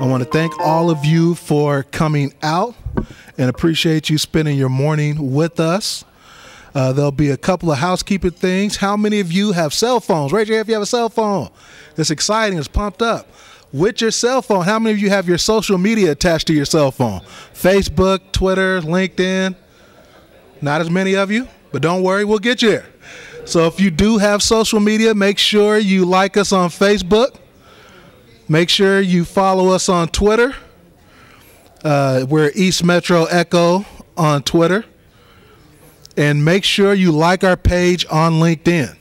I want to thank all of you for coming out and appreciate you spending your morning with us. Uh, there'll be a couple of housekeeping things. How many of you have cell phones? Raise your hand if you have a cell phone. It's exciting, it's pumped up. With your cell phone, how many of you have your social media attached to your cell phone? Facebook, Twitter, LinkedIn? Not as many of you, but don't worry, we'll get you there. So if you do have social media, make sure you like us on Facebook Make sure you follow us on Twitter. Uh, we're East Metro Echo on Twitter. And make sure you like our page on LinkedIn.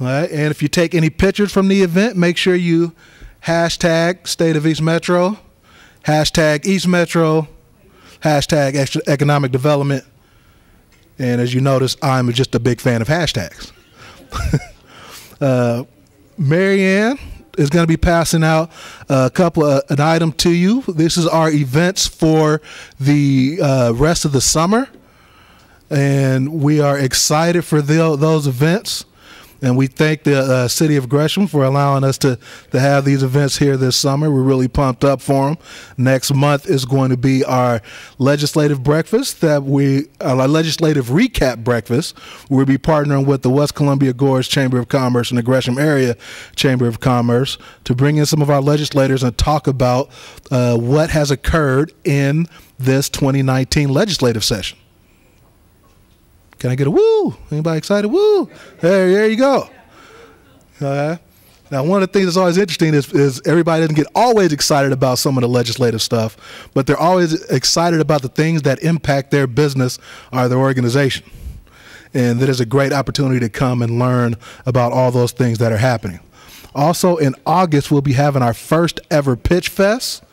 All right. And if you take any pictures from the event, make sure you hashtag State of East Metro, hashtag East Metro, hashtag economic development. And as you notice, I'm just a big fan of hashtags. uh, Marianne is going to be passing out a couple of an item to you. This is our events for the uh, rest of the summer, and we are excited for the, those events. And we thank the uh, city of Gresham for allowing us to, to have these events here this summer. We're really pumped up for them. Next month is going to be our legislative breakfast that we, our legislative recap breakfast. We'll be partnering with the West Columbia Gorge Chamber of Commerce and the Gresham Area Chamber of Commerce to bring in some of our legislators and talk about uh, what has occurred in this 2019 legislative session. Can I get a woo? Anybody excited? Woo! There, there you go. Uh, now, one of the things that's always interesting is, is everybody doesn't get always excited about some of the legislative stuff, but they're always excited about the things that impact their business or their organization. And that is a great opportunity to come and learn about all those things that are happening. Also, in August, we'll be having our first ever Pitch Fest.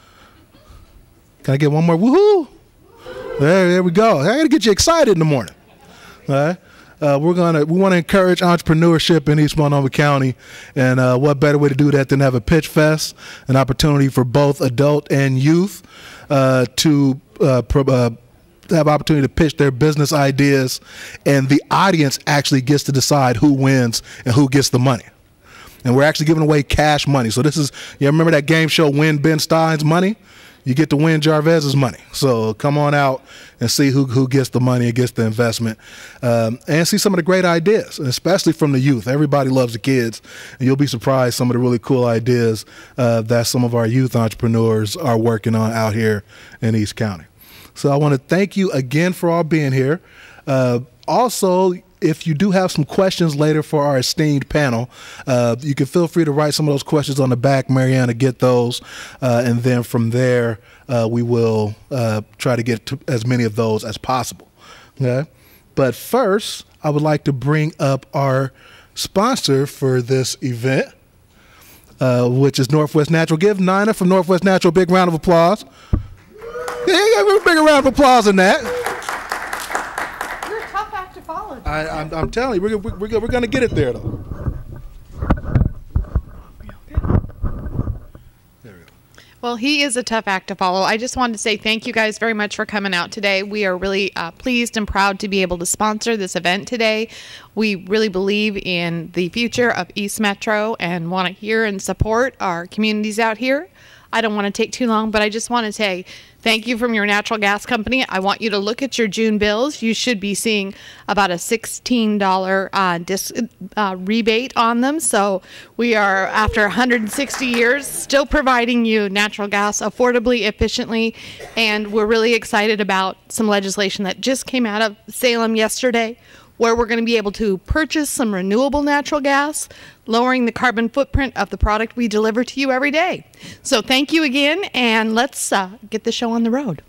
Can I get one more woohoo? There, there we go. I got to get you excited in the morning. Right? Uh, we're gonna we want to encourage entrepreneurship in East Multnomah County, and uh, what better way to do that than have a pitch fest, an opportunity for both adult and youth uh, to uh, uh, have opportunity to pitch their business ideas, and the audience actually gets to decide who wins and who gets the money. And we're actually giving away cash money. So this is you remember that game show Win Ben Stein's Money? You get to win Jarvez's money. So come on out and see who, who gets the money and gets the investment, um, and see some of the great ideas, especially from the youth. Everybody loves the kids, and you'll be surprised some of the really cool ideas uh, that some of our youth entrepreneurs are working on out here in East County. So I want to thank you again for all being here. Uh, also, if you do have some questions later for our esteemed panel, uh, you can feel free to write some of those questions on the back. Mariana, get those. Uh, and then from there, uh, we will uh, try to get to as many of those as possible. Okay? But first, I would like to bring up our sponsor for this event, uh, which is Northwest Natural. Give Nina from Northwest Natural a big round of applause. Yeah, big round of applause on that. I, am I'm telling you, we're, we're, we're, we're going to get it there, though. Well, he is a tough act to follow. I just wanted to say thank you guys very much for coming out today. We are really uh, pleased and proud to be able to sponsor this event today. We really believe in the future of East Metro and want to hear and support our communities out here. I don't want to take too long, but I just want to say thank you from your natural gas company. I want you to look at your June bills. You should be seeing about a $16 uh, dis- uh, rebate on them. So we are, after 160 years, still providing you natural gas affordably, efficiently. And we're really excited about some legislation that just came out of Salem yesterday where we're going to be able to purchase some renewable natural gas, lowering the carbon footprint of the product we deliver to you every day. So thank you again, and let's uh, get the show on the road.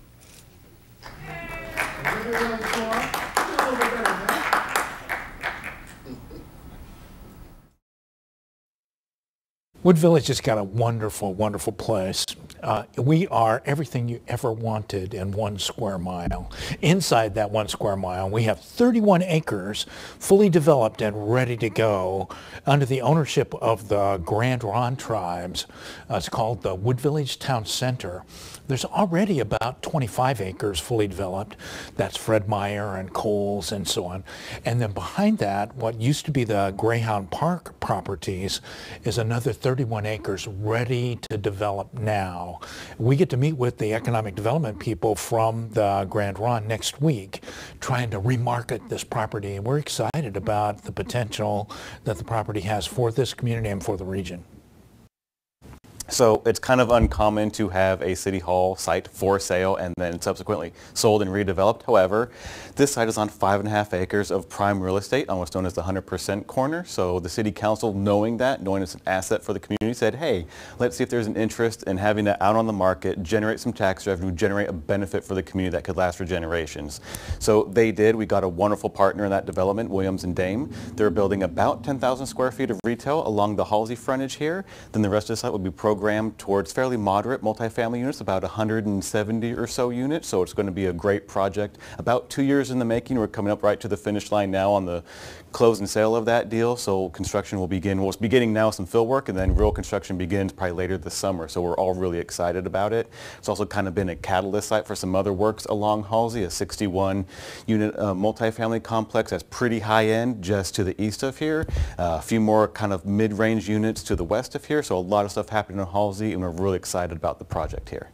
Wood Village has got a wonderful, wonderful place. Uh, we are everything you ever wanted in one square mile. Inside that one square mile, we have 31 acres fully developed and ready to go under the ownership of the Grand Ronde tribes. Uh, it's called the Wood Village Town Center. There's already about 25 acres fully developed. That's Fred Meyer and Kohl's and so on. And then behind that, what used to be the Greyhound Park properties is another 31 acres ready to develop now. We get to meet with the economic development people from the Grand Ronde next week trying to remarket this property. And we're excited about the potential that the property has for this community and for the region. So it's kind of uncommon to have a city hall site for sale and then subsequently sold and redeveloped. However, this site is on five and a half acres of prime real estate, almost known as the 100% corner. So the city council, knowing that, knowing it's an asset for the community, said, hey, let's see if there's an interest in having that out on the market, generate some tax revenue, generate a benefit for the community that could last for generations. So they did. We got a wonderful partner in that development, Williams and Dame. They're building about 10,000 square feet of retail along the Halsey frontage here. Then the rest of the site will be programmed programmed towards fairly moderate multifamily units, about 170 or so units. So it's going to be a great project. About two years in the making. We're coming up right to the finish line now on the close and sale of that deal. So construction will begin. Well, it's beginning now some fill work and then real construction begins probably later this summer. So we're all really excited about it. It's also kind of been a catalyst site for some other works along Halsey, a 61 unit uh, multifamily complex that's pretty high end just to the east of here. Uh, a few more kind of mid-range units to the west of here. So a lot of stuff happening in Halsey and we're really excited about the project here.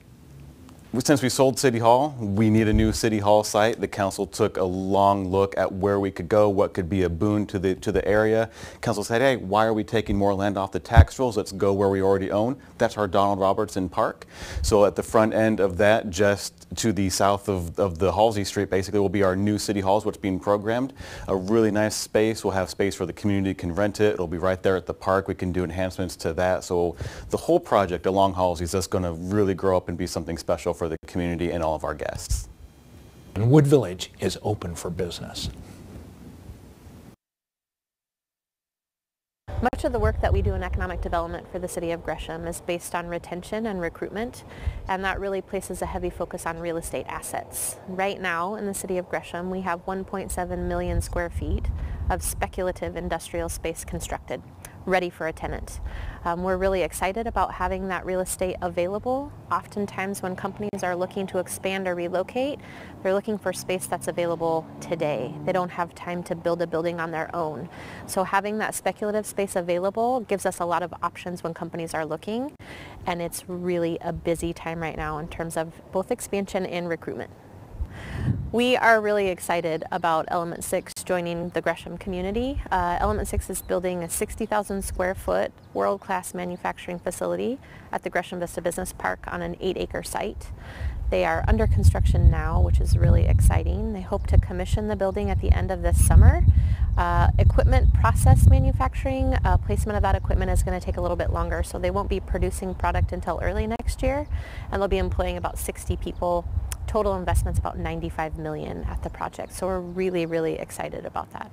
Since we sold City Hall, we need a new City Hall site. The council took a long look at where we could go, what could be a boon to the to the area. Council said, hey, why are we taking more land off the tax rolls? Let's go where we already own. That's our Donald Robertson Park. So at the front end of that, just to the south of, of the Halsey Street, basically will be our new City Halls, what's being programmed. A really nice space. We'll have space for the community can rent it. It'll be right there at the park. We can do enhancements to that. So the whole project along Halsey is just going to really grow up and be something special for the community and all of our guests. And Wood Village is open for business. Much of the work that we do in economic development for the city of Gresham is based on retention and recruitment, and that really places a heavy focus on real estate assets. Right now in the city of Gresham, we have 1.7 million square feet of speculative industrial space constructed ready for a tenant. Um, we're really excited about having that real estate available. Oftentimes when companies are looking to expand or relocate, they're looking for space that's available today. They don't have time to build a building on their own. So having that speculative space available gives us a lot of options when companies are looking. And it's really a busy time right now in terms of both expansion and recruitment. We are really excited about Element 6 joining the Gresham community. Uh, Element 6 is building a 60,000 square foot world-class manufacturing facility at the Gresham Vista Business Park on an 8-acre site. They are under construction now, which is really exciting. They hope to commission the building at the end of this summer. Uh, equipment process manufacturing, uh, placement of that equipment is going to take a little bit longer, so they won't be producing product until early next year, and they'll be employing about 60 people total investment's about 95 million at the project. So we're really, really excited about that.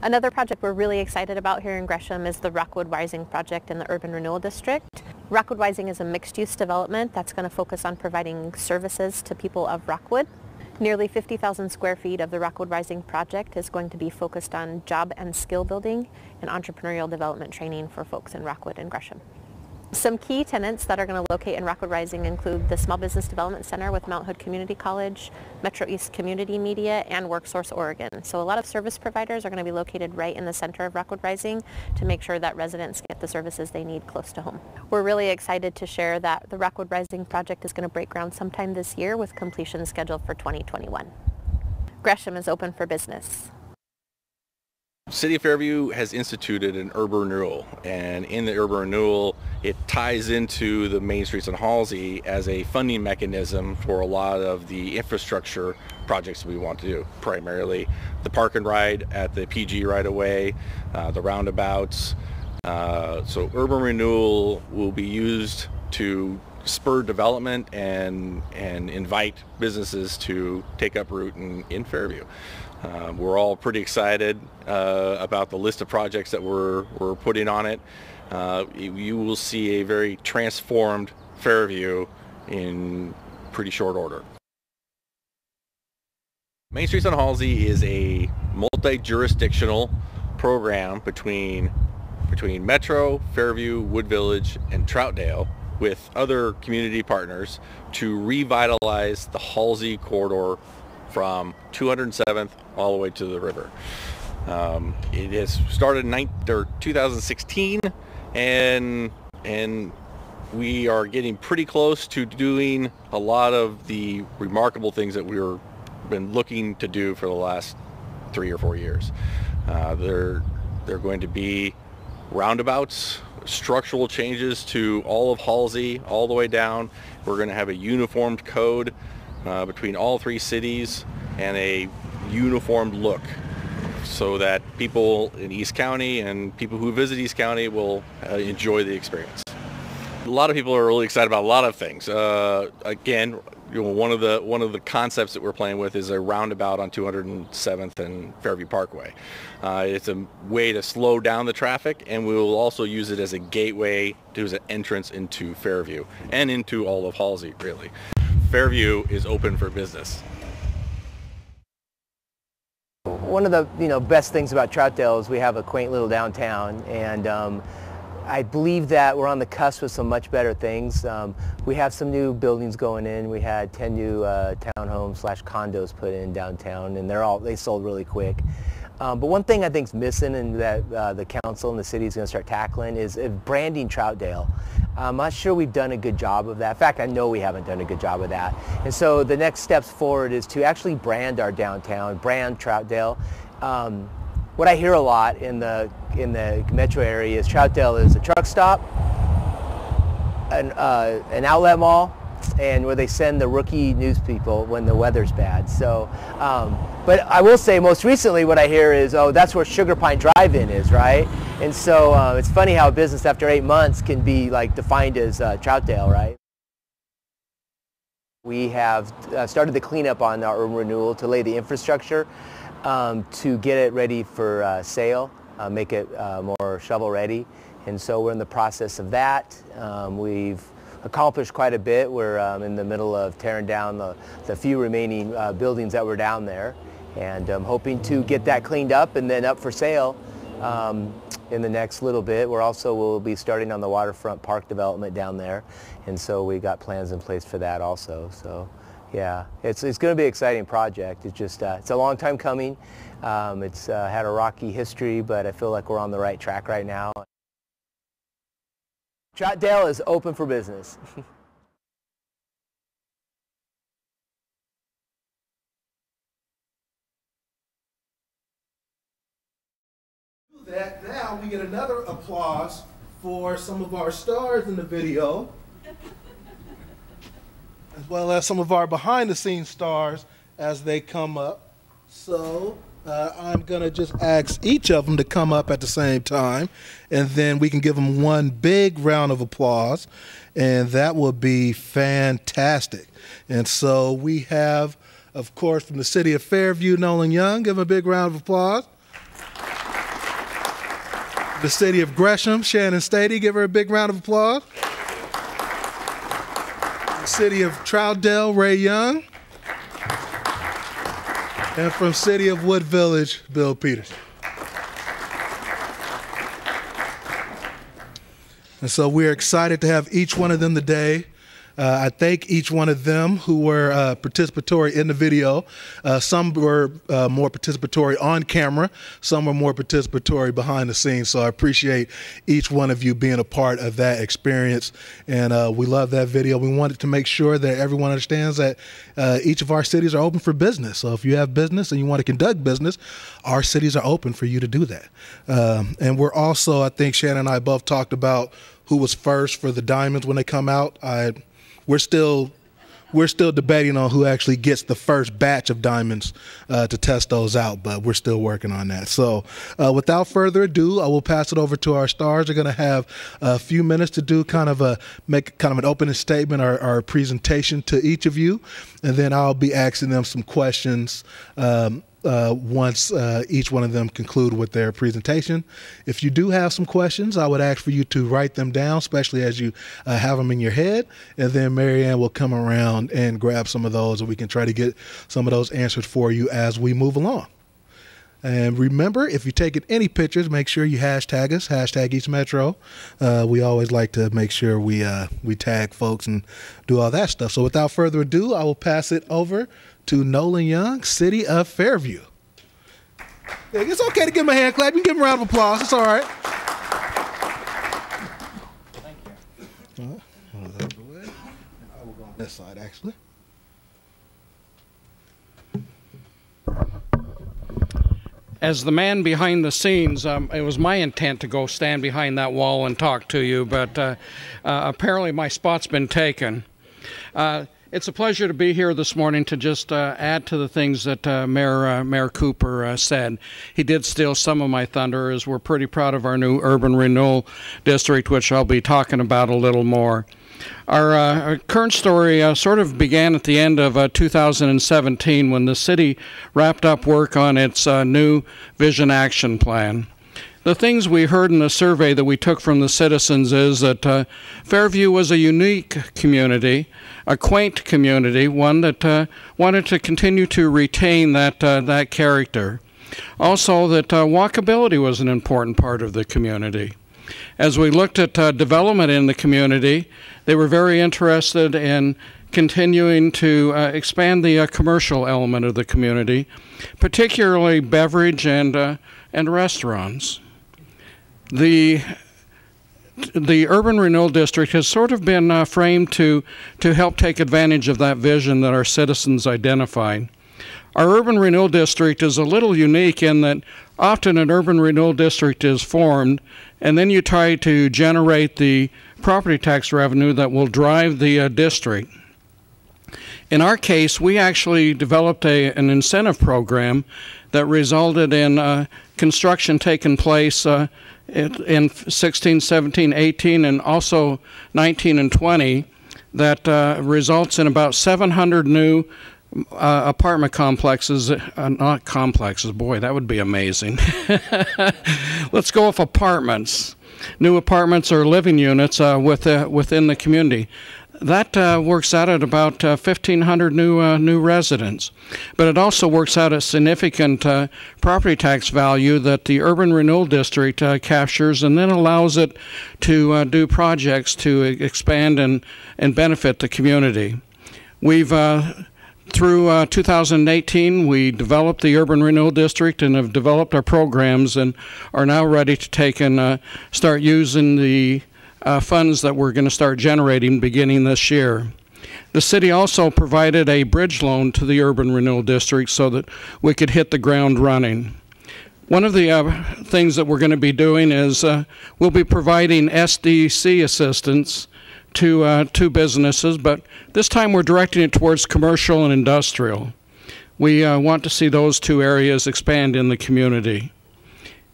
Another project we're really excited about here in Gresham is the Rockwood Rising project in the Urban Renewal District. Rockwood Rising is a mixed-use development that's going to focus on providing services to people of Rockwood. Nearly 50,000 square feet of the Rockwood Rising project is going to be focused on job and skill building and entrepreneurial development training for folks in Rockwood and Gresham. Some key tenants that are going to locate in Rockwood Rising include the Small Business Development Center with Mount Hood Community College, Metro East Community Media, and WorkSource Oregon. So a lot of service providers are going to be located right in the center of Rockwood Rising to make sure that residents get the services they need close to home. We're really excited to share that the Rockwood Rising project is going to break ground sometime this year with completion scheduled for 2021. Gresham is open for business. City of Fairview has instituted an urban renewal and in the urban renewal it ties into the Main Streets and Halsey as a funding mechanism for a lot of the infrastructure projects we want to do. Primarily the park and ride at the PG right away, uh, the roundabouts. Uh, so urban renewal will be used to spur development and and invite businesses to take up root in, in Fairview. Um, we're all pretty excited uh, about the list of projects that we're, we're putting on it. Uh, you will see a very transformed Fairview in pretty short order. Main Streets on Halsey is a multi-jurisdictional program between between Metro, Fairview, Wood Village, and Troutdale with other community partners to revitalize the Halsey corridor from 207th all the way to the river. Um, it has started in 2016 and and we are getting pretty close to doing a lot of the remarkable things that we were been looking to do for the last three or four years. Uh, they're they're going to be roundabouts, structural changes to all of Halsey, all the way down. We're going to have a uniformed code uh, between all three cities and a uniformed look so that people in East County and people who visit East County will uh, enjoy the experience. A lot of people are really excited about a lot of things. Uh, again, you know, one of the one of the concepts that we're playing with is a roundabout on 207th and Fairview Parkway. Uh, it's a way to slow down the traffic, and we will also use it as a gateway to as an entrance into Fairview and into all of Halsey, really. Fairview is open for business. One of the you know best things about Troutdale is we have a quaint little downtown, and um, I believe that we're on the cusp of some much better things. Um, we have some new buildings going in. We had 10 new uh, townhomes slash condos put in downtown, and they're all they sold really quick. Um, but one thing I think is missing and that uh, the council and the city is going to start tackling is branding Troutdale. I'm not sure we've done a good job of that. In fact, I know we haven't done a good job of that. And so the next steps forward is to actually brand our downtown, brand Troutdale. Um, what I hear a lot in the in the metro area is Troutdale is a truck stop, an, uh, an outlet mall, and where they send the rookie news people when the weather's bad. So, um, but I will say most recently what I hear is, oh, that's where Sugar Pine Drive-In is, right? And so uh, it's funny how a business after eight months can be like defined as uh, Troutdale, right? We have uh, started the cleanup on our renewal to lay the infrastructure um, to get it ready for uh, sale, uh, make it uh, more shovel ready. And so we're in the process of that. Um, we've accomplished quite a bit. We're um, in the middle of tearing down the, the few remaining uh, buildings that were down there and I'm hoping to get that cleaned up and then up for sale um, in the next little bit. We're also will be starting on the waterfront park development down there and so we got plans in place for that also. So yeah, it's, it's going to be an exciting project. It's just, uh, it's a long time coming. Um, it's uh, had a rocky history, but I feel like we're on the right track right now. Troutdale is open for business. that now we get another applause for some of our stars in the video as well as some of our behind the scenes stars as they come up. So uh, I'm going to just ask each of them to come up at the same time, and then we can give them one big round of applause, and that will be fantastic. And so we have, of course, from the city of Fairview, Nolan Young. Give him a big round of applause. The city of Gresham, Shannon Stadey. Give her a big round of applause The city of Troutdale, Ray Young. And from city of Wood Village, Bill Peterson. And so we're excited to have each one of them today. Uh, I thank each one of them who were uh, participatory in the video. Uh, some were uh, more participatory on camera, some were more participatory behind the scenes. So I appreciate each one of you being a part of that experience. And uh, we love that video. We wanted to make sure that everyone understands that uh, each of our cities are open for business. So if you have business and you want to conduct business, our cities are open for you to do that. Um, and we're also, I think Shannon and I both talked about who was first for the diamonds when they come out. I we're still we're still debating on who actually gets the first batch of diamonds uh, to test those out, but we're still working on that. So, uh, without further ado, I will pass it over to our stars. They're going to have a few minutes to do kind of a make kind of an opening statement or, or presentation to each of you, and then I'll be asking them some questions. Um, uh, once uh, each one of them conclude with their presentation. If you do have some questions, I would ask for you to write them down, especially as you uh, have them in your head, and then Marianne will come around and grab some of those, and we can try to get some of those answered for you as we move along. And remember, if you're taking any pictures, make sure you hashtag us, hashtag East Metro. Uh, we always like to make sure we uh, we tag folks and do all that stuff. So without further ado, I will pass it over to Nolan Young, City of Fairview. It's okay to give him a hand clap. You can give him a round of applause. It's all right. Thank you. I will go on this side, actually. as the man behind the scenes, um, it was my intent to go stand behind that wall and talk to you, but uh, uh, apparently my spot's been taken. Uh, it's a pleasure to be here this morning to just uh, add to the things that uh, Mayor uh, Mayor Cooper said. He did steal some of my thunder, as we're pretty proud of our new urban renewal district, which I'll be talking about a little more. Our, uh, our, current story uh, sort of began at the end of uh, 2017 when the city wrapped up work on its uh, new Vision Action Plan. The things we heard in the survey that we took from the citizens is that uh, Fairview was a unique community, a quaint community, one that uh, wanted to continue to retain that, that character. Also, that walkability was an important part of the community. As we looked at development in the community, they were very interested in continuing to uh, expand the uh, commercial element of the community, particularly beverage and uh, and restaurants. The the urban renewal district has sort of been uh, framed to to help take advantage of that vision that our citizens identified. Our urban renewal district is a little unique in that often an urban renewal district is formed, and then you try to generate the property tax revenue that will drive the uh, district. In our case, we actually developed a, an incentive program that resulted in uh, construction taking place uh, in 16, 17, 18, and also 19 and 20 that uh, results in about 700 new uh, apartment complexes, uh, not complexes, boy, that would be amazing. Let's go with apartments new apartments or living units uh, with, uh, within the community. That uh, works out at about 1,500 new new residents, but it also works out a significant property tax value that the urban renewal district captures, and then allows it to do projects to expand and and benefit the community. We've through uh, 2018, we developed the Urban Renewal District and have developed our programs and are now ready to take and uh, start using the uh, funds that we're going to start generating beginning this year. The city also provided a bridge loan to the Urban Renewal District so that we could hit the ground running. One of the uh, things that we're going to be doing is uh, we'll be providing SDC assistance to uh, two businesses, but this time we're directing it towards commercial and industrial. We uh, want to see those two areas expand in the community.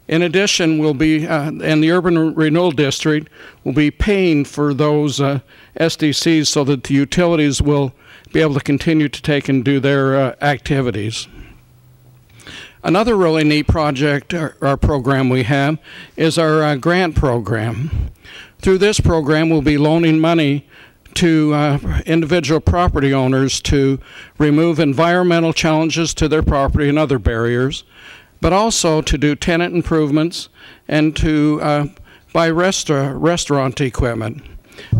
In addition, we'll be, uh, and the Urban Renewal District will be paying for those uh, SDCs so that the utilities will be able to continue to take and do their uh, activities. Another really neat project or, or, program we have is our uh, grant program. Through this program, we'll be loaning money to uh, individual property owners to remove environmental challenges to their property and other barriers, but also to do tenant improvements and to uh, buy resta- restaurant equipment.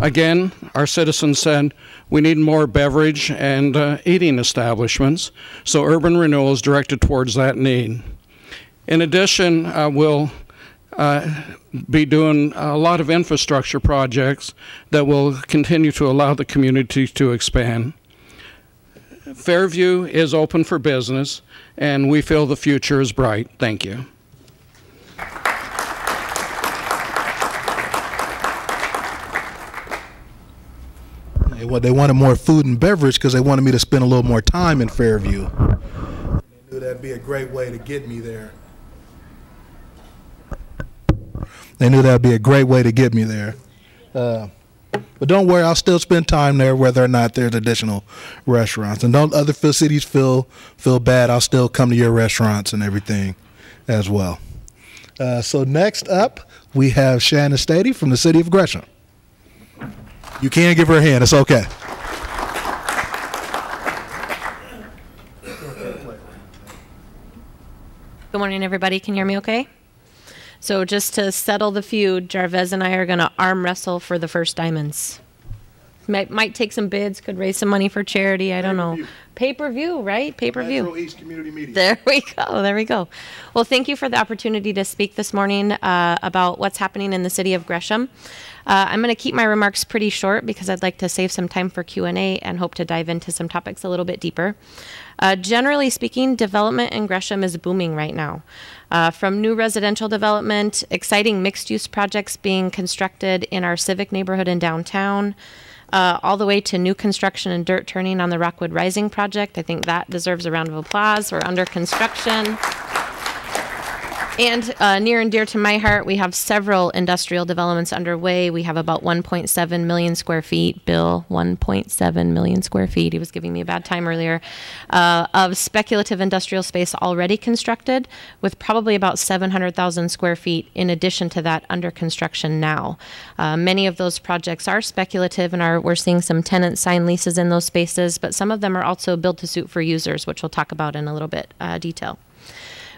Again, our citizens said we need more beverage and uh, eating establishments, so urban renewal is directed towards that need. In addition, uh, we'll uh, be doing a lot of infrastructure projects that will continue to allow the community to expand. Fairview is open for business, and we feel the future is bright. Thank you. Well, They wanted more food and beverage because they wanted me to spend a little more time in Fairview. They knew that'd be a great way to get me there. They knew that'd be a great way to get me there. Uh, But don't worry, I'll still spend time there whether or not there's additional restaurants. And don't other cities feel feel bad. I'll still come to your restaurants and everything as well. Uh, so next up, we have Shannon Stadey from the city of Gresham. You can give her a hand. It's okay. Good morning, everybody. Can you hear me okay? So just to settle the feud, Jarvez and I are going to arm wrestle for the first diamonds. Might, might take some bids, could raise some money for charity. I don't know. Pay per view, right? Pay per view. Metro East Community Media. There we go. There we go. Well, thank you for the opportunity to speak this morning uh, about what's happening in the city of Gresham. Uh, I'm going to keep my remarks pretty short because I'd like to save some time for Q&A and hope to dive into some topics a little bit deeper. Uh, generally speaking, development in Gresham is booming right now. Uh, from new residential development, exciting mixed use projects being constructed in our civic neighborhood in downtown, uh, all the way to new construction and dirt turning on the Rockwood Rising project. I think that deserves a round of applause. We're under construction. And uh, near and dear to my heart, we have several industrial developments underway. We have about 1.7 million square feet. Bill, 1.7 million square feet. He was giving me a bad time earlier. Uh, of speculative industrial space already constructed, with probably about 700,000 square feet in addition to that under construction now. Uh, many of those projects are speculative, and are we're seeing some tenants sign leases in those spaces, but some of them are also built to suit for users, which we'll talk about in a little bit uh, detail.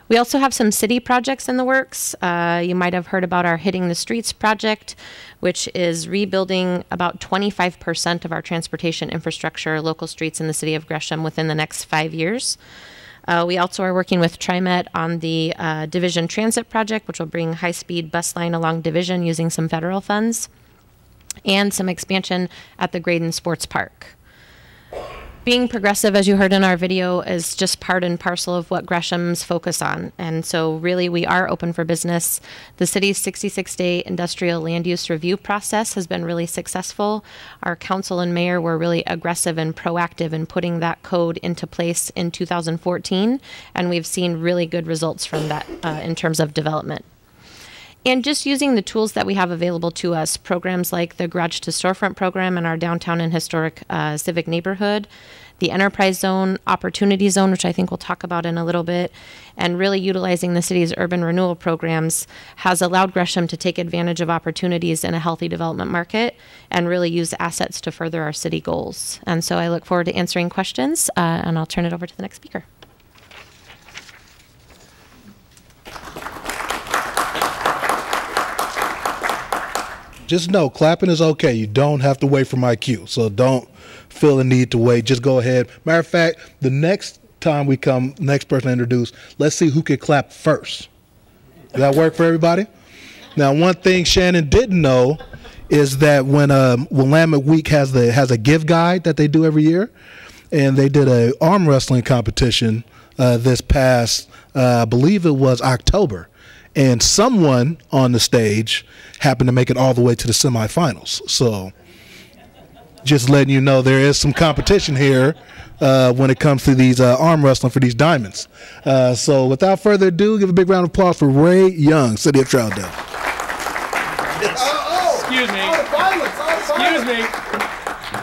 We also have some city projects in the works. Uh, you might have heard about our Hitting the Streets project, which is rebuilding about 25% of our transportation infrastructure, local streets in the city of Gresham within the next five years. Uh, we also are working with TriMet on the uh, Division Transit project, which will bring high speed bus line along Division using some federal funds, and some expansion at the Gradin Sports Park being progressive, as you heard in our video, is just part and parcel of what Gresham's focus on. And so, really, we are open for business. The city's 66 day industrial land use review process has been really successful. Our council and mayor were really aggressive and proactive in putting that code into place in 2014. And we've seen really good results from that uh, in terms of development and just using the tools that we have available to us programs like the garage to storefront program in our downtown and historic uh, civic neighborhood the enterprise zone opportunity zone which i think we'll talk about in a little bit and really utilizing the city's urban renewal programs has allowed gresham to take advantage of opportunities in a healthy development market and really use assets to further our city goals. And so i look forward to answering questions uh, and i'll turn it over to the next speaker just know clapping is okay. You don't have to wait for my cue. So don't feel the need to wait. Just go ahead. Matter of fact, the next time we come, next person to introduce, let's see who can clap first. Does that work for everybody? Now, one thing Shannon didn't know is that when um, Willamette Week has the has a give guide that they do every year, and they did a arm wrestling competition uh, this past, uh, I believe it was October, and someone on the stage happened to make it all the way to the semifinals. So, just letting you know there is some competition here uh, when it comes to these uh, arm wrestling for these diamonds. Uh, so, without further ado, give a big round of applause for Ray Young, City of Troutdale. Excuse me. Excuse me.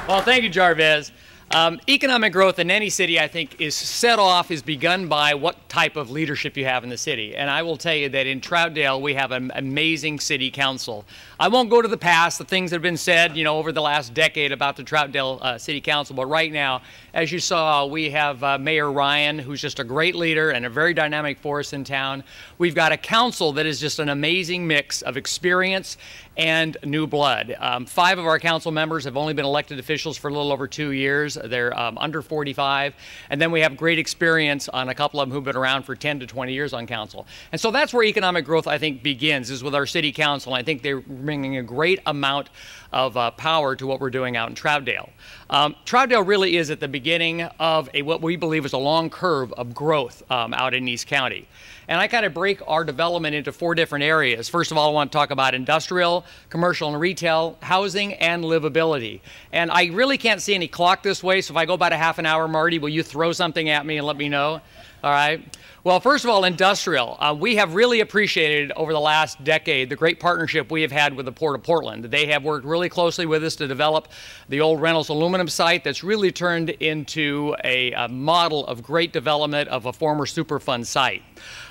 Well, thank you, Jarvez. Um, economic growth in any city, I think, is set off, is begun by what type of leadership you have in the city. And I will tell you that in Troutdale, we have an amazing city council. I won't go to the past, the things that have been said, you know, over the last decade about the Troutdale uh, City Council, but right now, as you saw, we have uh, Mayor Ryan, who's just a great leader and a very dynamic force in town. We've got a council that is just an amazing mix of experience and new blood. Um, five of our council members have only been elected officials for a little over two years. They're um, under 45. And then we have great experience on a couple of them who've been around for 10 to 20 years on council. And so that's where economic growth, I think, begins, is with our city council. I think they're bringing a great amount of uh, power to what we're doing out in Troutdale. Um, Troutdale really is at the beginning of a, what we believe is a long curve of growth um, out in East County. And I kind of break our development into four different areas. First of all, I want to talk about industrial, commercial and retail, housing, and livability. And I really can't see any clock this way, so if I go about a half an hour, Marty, will you throw something at me and let me know? All right. Well, first of all, industrial. Uh, we have really appreciated over the last decade the great partnership we have had with the Port of Portland. They have worked really closely with us to develop the old Reynolds aluminum site that's really turned into a, a model of great development of a former Superfund site.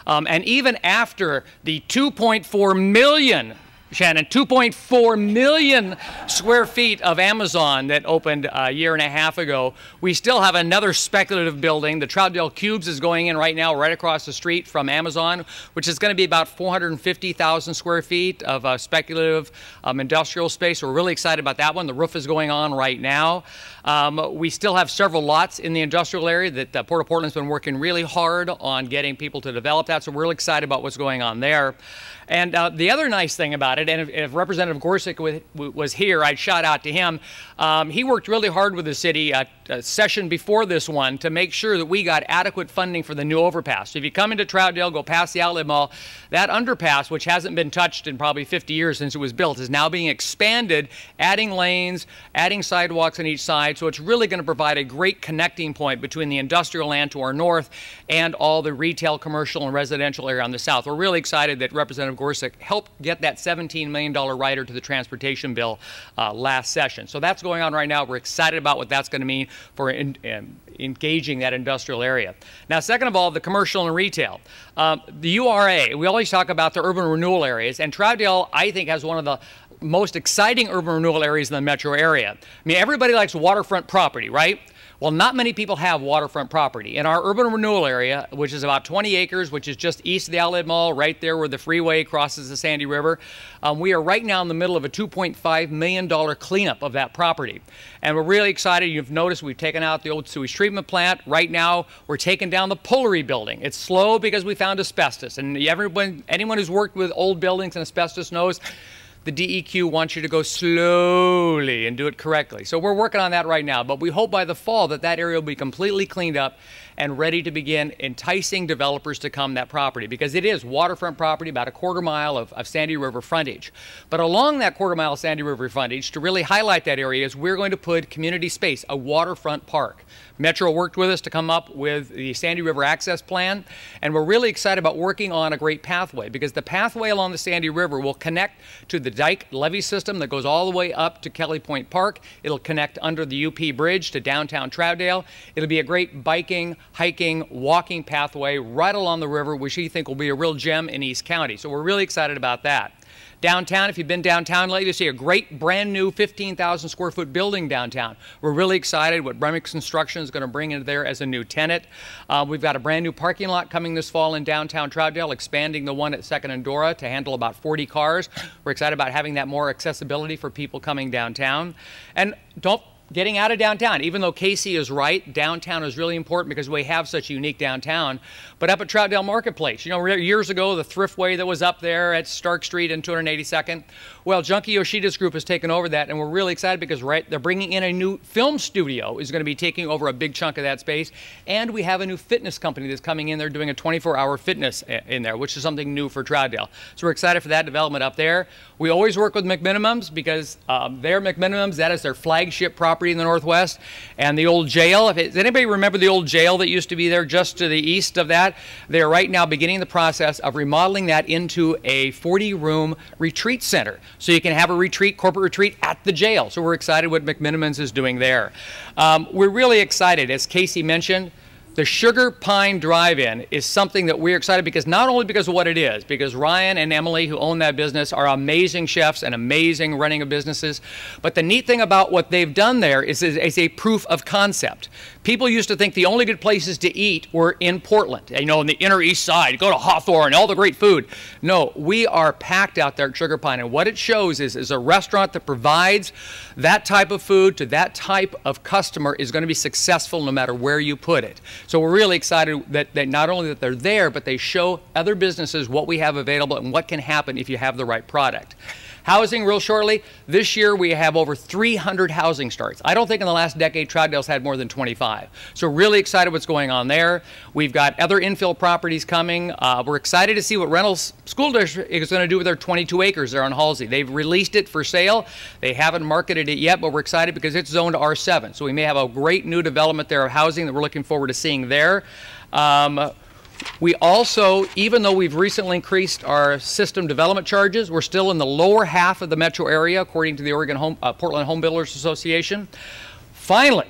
Um, and even after the 2.4 million Shannon, 2.4 million square feet of Amazon that opened a year and a half ago. We still have another speculative building. The Troutdale Cubes is going in right now, right across the street from Amazon, which is going to be about 450,000 square feet of uh, speculative um, industrial space. We're really excited about that one. The roof is going on right now. Um, we still have several lots in the industrial area that uh, Port of Portland's been working really hard on getting people to develop that. So we're really excited about what's going on there. And uh, the other nice thing about it, and if, if Representative Gorsek was here, I'd shout out to him. Um, he worked really hard with the city a, a session before this one to make sure that we got adequate funding for the new overpass. If you come into Troutdale, go past the outlet mall, that underpass, which hasn't been touched in probably 50 years since it was built, is now being expanded, adding lanes, adding sidewalks on each side. So it's really going to provide a great connecting point between the industrial land to our north and all the retail, commercial, and residential area on the south. We're really excited that Representative Gorsek helped get that $17 million rider to the transportation bill uh, last session. So that's going on right now. We're excited about what that's going to mean for in, in, engaging that industrial area. Now, second of all, the commercial and retail. Um, the URA, we always talk about the urban renewal areas, and Troutdale, I think, has one of the most exciting urban renewal areas in the metro area. I mean, everybody likes waterfront property, right? Well, not many people have waterfront property. In our urban renewal area, which is about 20 acres, which is just east of the Outlet Mall, right there where the freeway crosses the Sandy River, um, we are right now in the middle of a $2.5 million cleanup of that property. And we're really excited. You've noticed we've taken out the old sewage treatment plant. Right now, we're taking down the Pullery building. It's slow because we found asbestos. And everyone, anyone who's worked with old buildings and asbestos knows the DEQ wants you to go slowly and do it correctly. So we're working on that right now, but we hope by the fall that that area will be completely cleaned up and ready to begin enticing developers to come that property because it is waterfront property, about a quarter mile of, of Sandy River frontage. But along that quarter mile Sandy River frontage, to really highlight that area, is we're going to put community space, a waterfront park. Metro worked with us to come up with the Sandy River Access Plan, and we're really excited about working on a great pathway because the pathway along the Sandy River will connect to the dike levee system that goes all the way up to Kelley Point Park. It'll connect under the UP Bridge to downtown Troutdale. It'll be a great biking, hiking, walking pathway right along the river, which we think will be a real gem in East County. So we're really excited about that. Downtown, if you've been downtown lately, you see a great brand new 15,000 square foot building downtown. We're really excited what Bremik Construction is going to bring into there as a new tenant. Uh, we've got a brand new parking lot coming this fall in downtown Troutdale, expanding the one at 2nd and Dora to handle about 40 cars. We're excited about having that more accessibility for people coming downtown. And don't getting out of downtown. Even though Casey is right, downtown is really important because we have such a unique downtown. But up at Troutdale Marketplace, you know, years ago, the thriftway that was up there at Stark Street and 282nd, well, Junki Yoshida's group has taken over that, and we're really excited because right, they're bringing in a new film studio is going to be taking over a big chunk of that space, and we have a new fitness company that's coming in. They're doing a 24-hour fitness in there, which is something new for Troutdale. So we're excited for that development up there. We always work with McMenamins because um, they're McMenamins. That is their flagship property in the Northwest, and the old jail. If it, does anybody remember the old jail that used to be there just to the east of that? They are right now beginning the process of remodeling that into a 40-room retreat center so you can have a retreat, corporate retreat at the jail. So we're excited what McMenamins is doing there. Um, we're really excited, as Casey mentioned, the Sugar Pine Drive-In is something that we're excited because not only because of what it is, because Ryan and Emily, who own that business, are amazing chefs and amazing running of businesses, but the neat thing about what they've done there is, is, is a proof of concept. People used to think the only good places to eat were in Portland, you know, in the inner east side, go to Hawthorne, and all the great food. No, we are packed out there at Sugar Pine, and what it shows is, is a restaurant that provides that type of food to that type of customer is going to be successful no matter where you put it. So we're really excited that, that not only that they're there, but they show other businesses what we have available and what can happen if you have the right product. Housing, real shortly, this year we have over 300 housing starts. I don't think in the last decade Troutdale's had more than 25. So really excited what's going on there. We've got other infill properties coming. Uh, we're excited to see what Reynolds School District is going to do with their 22 acres there on Halsey. They've released it for sale. They haven't marketed it yet, but we're excited because it's zoned R7. So we may have a great new development there of housing that we're looking forward to seeing there. Um, We also, even though we've recently increased our system development charges, we're still in the lower half of the metro area, according to the Oregon Home, uh, Portland Home Builders Association. Finally,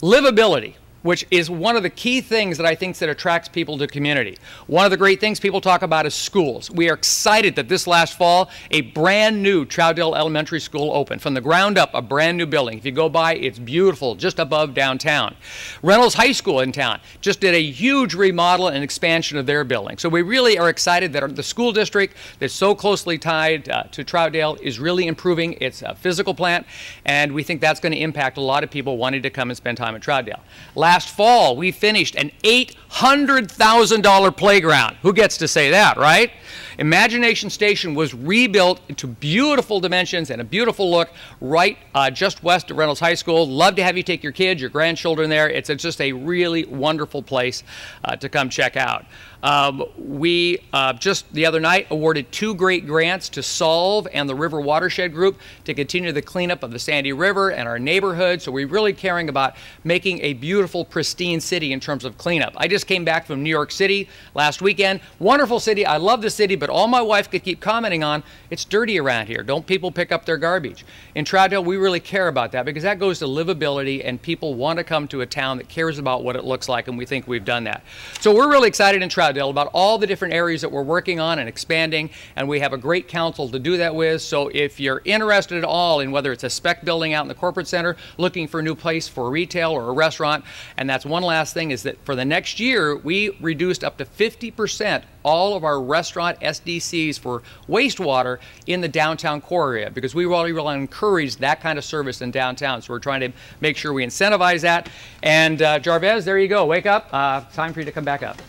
livability which is one of the key things that I think that attracts people to community. One of the great things people talk about is schools. We are excited that this last fall, a brand new Troutdale Elementary School opened. From the ground up, a brand new building. If you go by, it's beautiful, just above downtown. Reynolds High School in town just did a huge remodel and expansion of their building. So we really are excited that the school district that's so closely tied uh, to Troutdale is really improving its uh, physical plant, and we think that's going to impact a lot of people wanting to come and spend time at Troutdale. Last last fall, we finished an $800,000 playground. Who gets to say that, right? Imagination Station was rebuilt into beautiful dimensions and a beautiful look right uh, just west of Reynolds High School. Love to have you take your kids, your grandchildren there. It's, it's just a really wonderful place uh, to come check out. Um, we uh, just the other night awarded two great grants to Solve and the River Watershed Group to continue the cleanup of the Sandy River and our neighborhood. So we're really caring about making a beautiful, pristine city in terms of cleanup. I just came back from New York City last weekend. Wonderful city. I love the city, but all my wife could keep commenting on, it's dirty around here. Don't people pick up their garbage? In Troutdale, we really care about that because that goes to livability and people want to come to a town that cares about what it looks like, and we think we've done that. So we're really excited in Troutdale about all the different areas that we're working on and expanding, and we have a great council to do that with. So if you're interested at all in whether it's a spec building out in the corporate center, looking for a new place for retail or a restaurant, and that's one last thing is that for the next year, we reduced up to 50% all of our restaurant SDCs for wastewater in the downtown core area because we really want to encourage that kind of service in downtown. So we're trying to make sure we incentivize that. And uh, Jarvez, there you go. Wake up. Uh, time for you to come back up.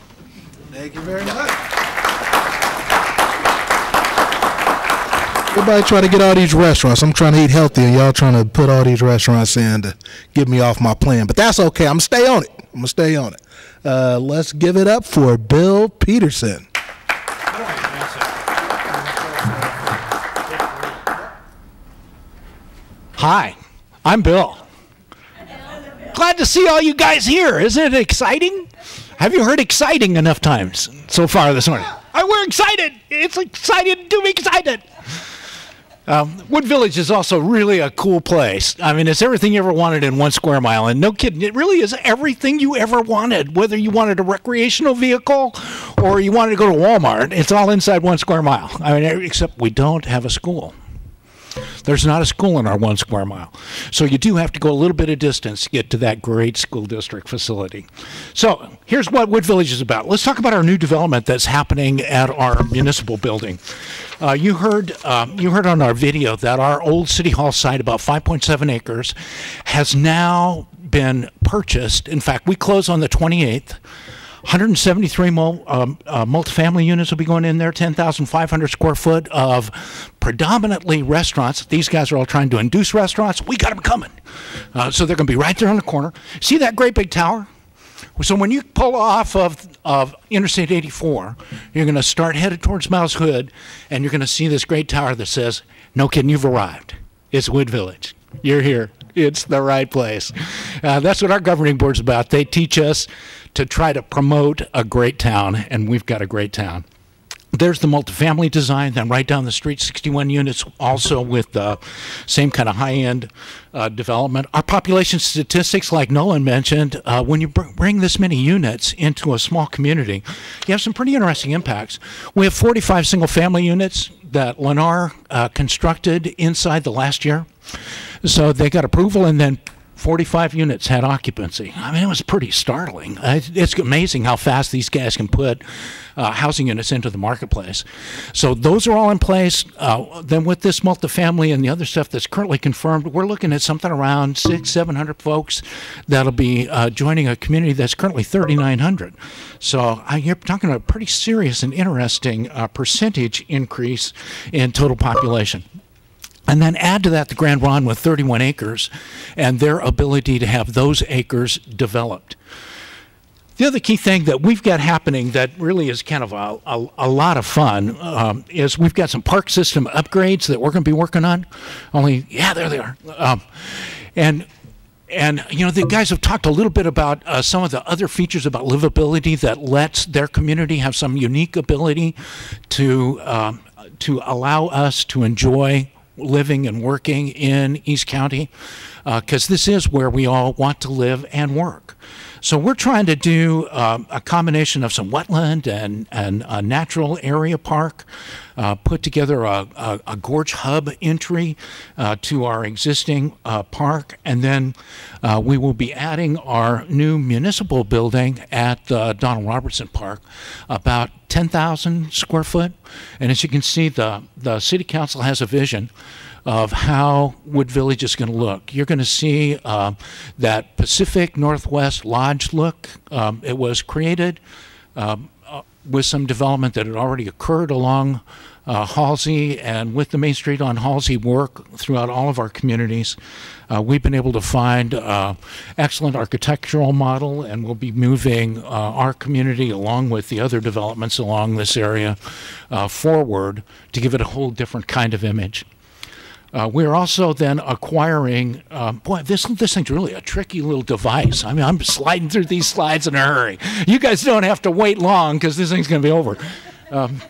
Thank you very much. Everybody trying to get all these restaurants. I'm trying to eat healthy, and y'all trying to put all these restaurants in to get me off my plan. But that's okay. I'm gonna stay on it. I'm gonna stay on it. Uh, let's give it up for Bill Peterson. Hi, I'm Bill. Glad to see all you guys here. Isn't it exciting? Have you heard exciting enough times so far this morning? I, we're excited. It's excited to be excited. Um, Wood Village is also really a cool place. I mean, it's everything you ever wanted in one square mile. And no kidding, it really is everything you ever wanted. Whether you wanted a recreational vehicle or you wanted to go to Walmart, it's all inside one square mile. I mean, except we don't have a school. There's not a school in our one square mile. So you do have to go a little bit of distance to get to that great school district facility. So here's what Wood Village is about. Let's talk about our new development that's happening at our municipal building. Uh, you heard uh, you heard on our video that our old city hall site, about 5.7 acres, has now been purchased. In fact, we close on the 28th. 173 mul- um, uh, multifamily units will be going in there, 10,500 square foot of predominantly restaurants. These guys are all trying to induce restaurants. We got them coming. Uh, so they're going to be right there on the corner. See that great big tower? So when you pull off of, of Interstate 84, you're going to start headed towards Mount Hood, and you're going to see this great tower that says, no kidding, you've arrived. It's Wood Village. You're here. It's the right place. Uh, that's what our governing board's about. They teach us to try to promote a great town, and we've got a great town. There's the multifamily design, then right down the street, 61 units, also with the same kind of high-end uh, development. Our population statistics, like Nolan mentioned, uh, when you br- bring this many units into a small community, you have some pretty interesting impacts. We have 45 single-family units that Lennar uh, constructed inside the last year. So they got approval, and then 45 units had occupancy. I mean, it was pretty startling. It's amazing how fast these guys can put uh, housing units into the marketplace. So those are all in place. Uh, then with this multifamily and the other stuff that's currently confirmed, we're looking at something around six, 700 folks that'll be uh, joining a community that's currently 3,900. So you're talking about a pretty serious and interesting uh, percentage increase in total population. And then add to that the Grand Ronde with 31 acres and their ability to have those acres developed. The other key thing that we've got happening that really is kind of a, a, a lot of fun um, is we've got some park system upgrades that we're going to be working on. Only, yeah, there they are. Um, and and you know the guys have talked a little bit about uh, some of the other features about livability that lets their community have some unique ability to um, to allow us to enjoy living and working in East County because uh, this is where we all want to live and work. So we're trying to do um, a combination of some wetland and, and a natural area park, uh, put together a, a, a, gorge hub entry uh, to our existing uh, park, and then uh, we will be adding our new municipal building at Donald Robertson Park, about 10,000 square foot. And as you can see, the, the city council has a vision of how Wood Village is going to look. You're going to see uh, that Pacific Northwest Lodge look. Um, it was created um, uh, with some development that had already occurred along uh, Halsey and with the Main Street on Halsey work throughout all of our communities. Uh, we've been able to find uh, excellent architectural model and we'll be moving uh, our community along with the other developments along this area uh, forward to give it a whole different kind of image. Uh, we're also then acquiring. Um, boy, this this thing's really a tricky little device. I mean, I'm sliding through these slides in a hurry. You guys don't have to wait long because this thing's going to be over. Um,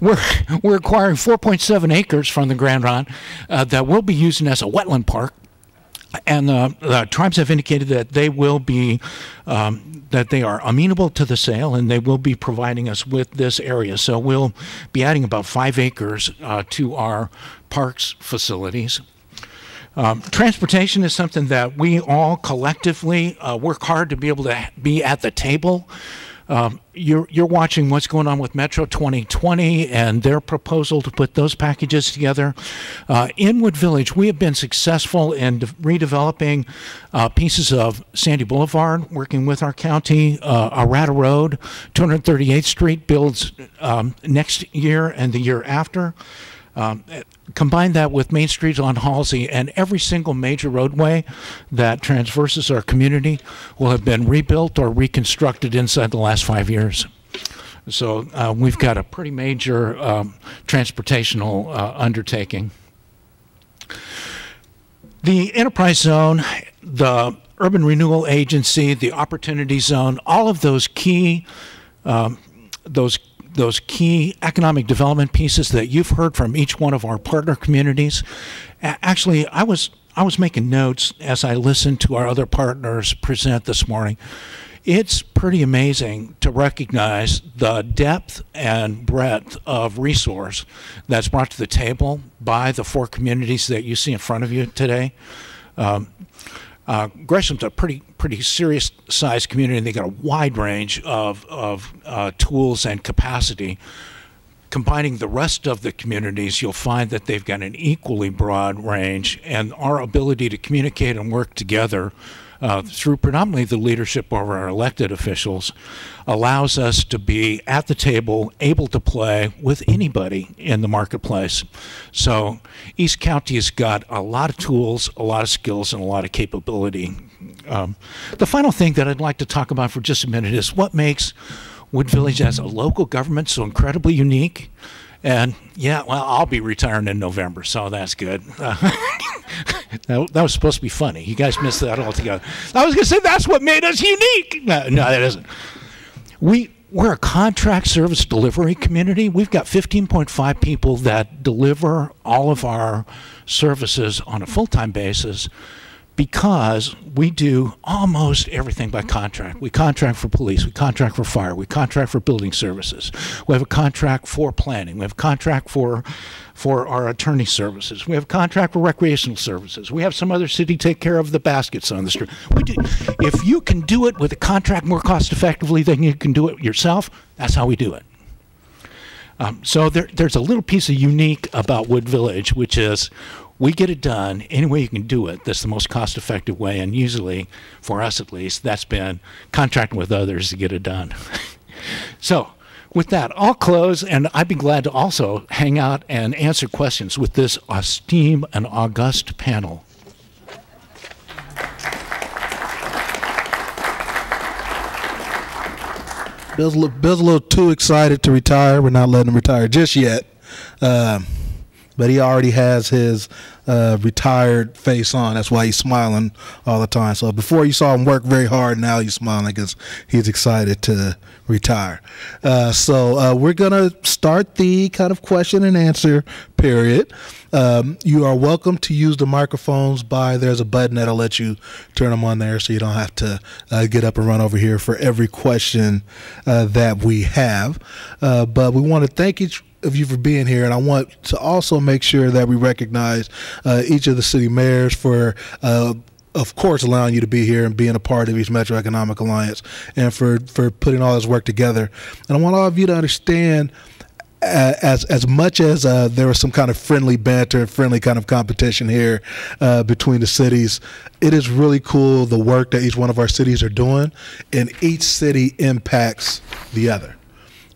we're we're acquiring 4.7 acres from the Grand Ronde uh, that we'll be using as a wetland park and uh, the tribes have indicated that they will be um, that they are amenable to the sale and they will be providing us with this area. So we'll be adding about five acres uh, to our parks facilities. Um, transportation is something that we all collectively uh, work hard to be able to be at the table um, you're, you're watching what's going on with Metro 2020 and their proposal to put those packages together. Uh, in Wood Village, we have been successful in redeveloping uh, pieces of Sandy Boulevard, working with our county. Uh, Arata Road, 238th Street builds um, next year and the year after. Um, combine that with Main Street on Halsey, and every single major roadway that transverses our community will have been rebuilt or reconstructed inside the last five years. So uh, we've got a pretty major um, transportational uh, undertaking. The enterprise zone, the urban renewal agency, the opportunity zone, all of those key um, those those key economic development pieces that you've heard from each one of our partner communities. Actually, I was I was making notes as I listened to our other partners present this morning. It's pretty amazing to recognize the depth and breadth of resource that's brought to the table by the four communities that you see in front of you today. Um, uh, Gresham's a pretty pretty serious sized community, and they got a wide range of of uh, tools and capacity. Combining the rest of the communities, you'll find that they've got an equally broad range, and our ability to communicate and work together uh, through predominantly the leadership of our elected officials allows us to be at the table, able to play with anybody in the marketplace. So East County has got a lot of tools, a lot of skills, and a lot of capability. Um, the final thing that I'd like to talk about for just a minute is what makes Wood Village as a local government so incredibly unique. And yeah, well, I'll be retiring in November, so that's good. Uh, that, that, was supposed to be funny. You guys missed that altogether. I was going to say that's what made us unique. No, no, that isn't. We we're a contract service delivery community. We've got 15.5 people that deliver all of our services on a full-time basis because we do almost everything by contract. We contract for police, we contract for fire, we contract for building services. We have a contract for planning, we have a contract for for our attorney services. We have a contract for recreational services. We have some other city take care of the baskets on the street. Do, if you can do it with a contract more cost effectively than you can do it yourself, that's how we do it. Um, so there, there's a little piece of unique about Wood Village, which is we get it done any way you can do it that's the most cost effective way and usually for us at least that's been contracting with others to get it done so with that i'll close and i'd be glad to also hang out and answer questions with this esteemed and august panel Bill's a, little, Bill's a little too excited to retire. We're not letting him retire just yet. Um, but he already has his uh, retired face on. That's why he's smiling all the time. So before you saw him work very hard, now he's smiling because he's excited to retire. Uh, so uh, we're gonna start the kind of question and answer period. Um, you are welcome to use the microphones by there's a button that'll let you turn them on there so you don't have to uh, get up and run over here for every question uh, that we have. Uh, but we want to thank each of you for being here, and I want to also make sure that we recognize uh, each of the city mayors for uh, of course, allowing you to be here and being a part of East Metro Economic Alliance and for, for putting all this work together. And I want all of you to understand as as much as uh, there was some kind of friendly banter, friendly kind of competition here uh, between the cities, it is really cool the work that each one of our cities are doing, and each city impacts the other.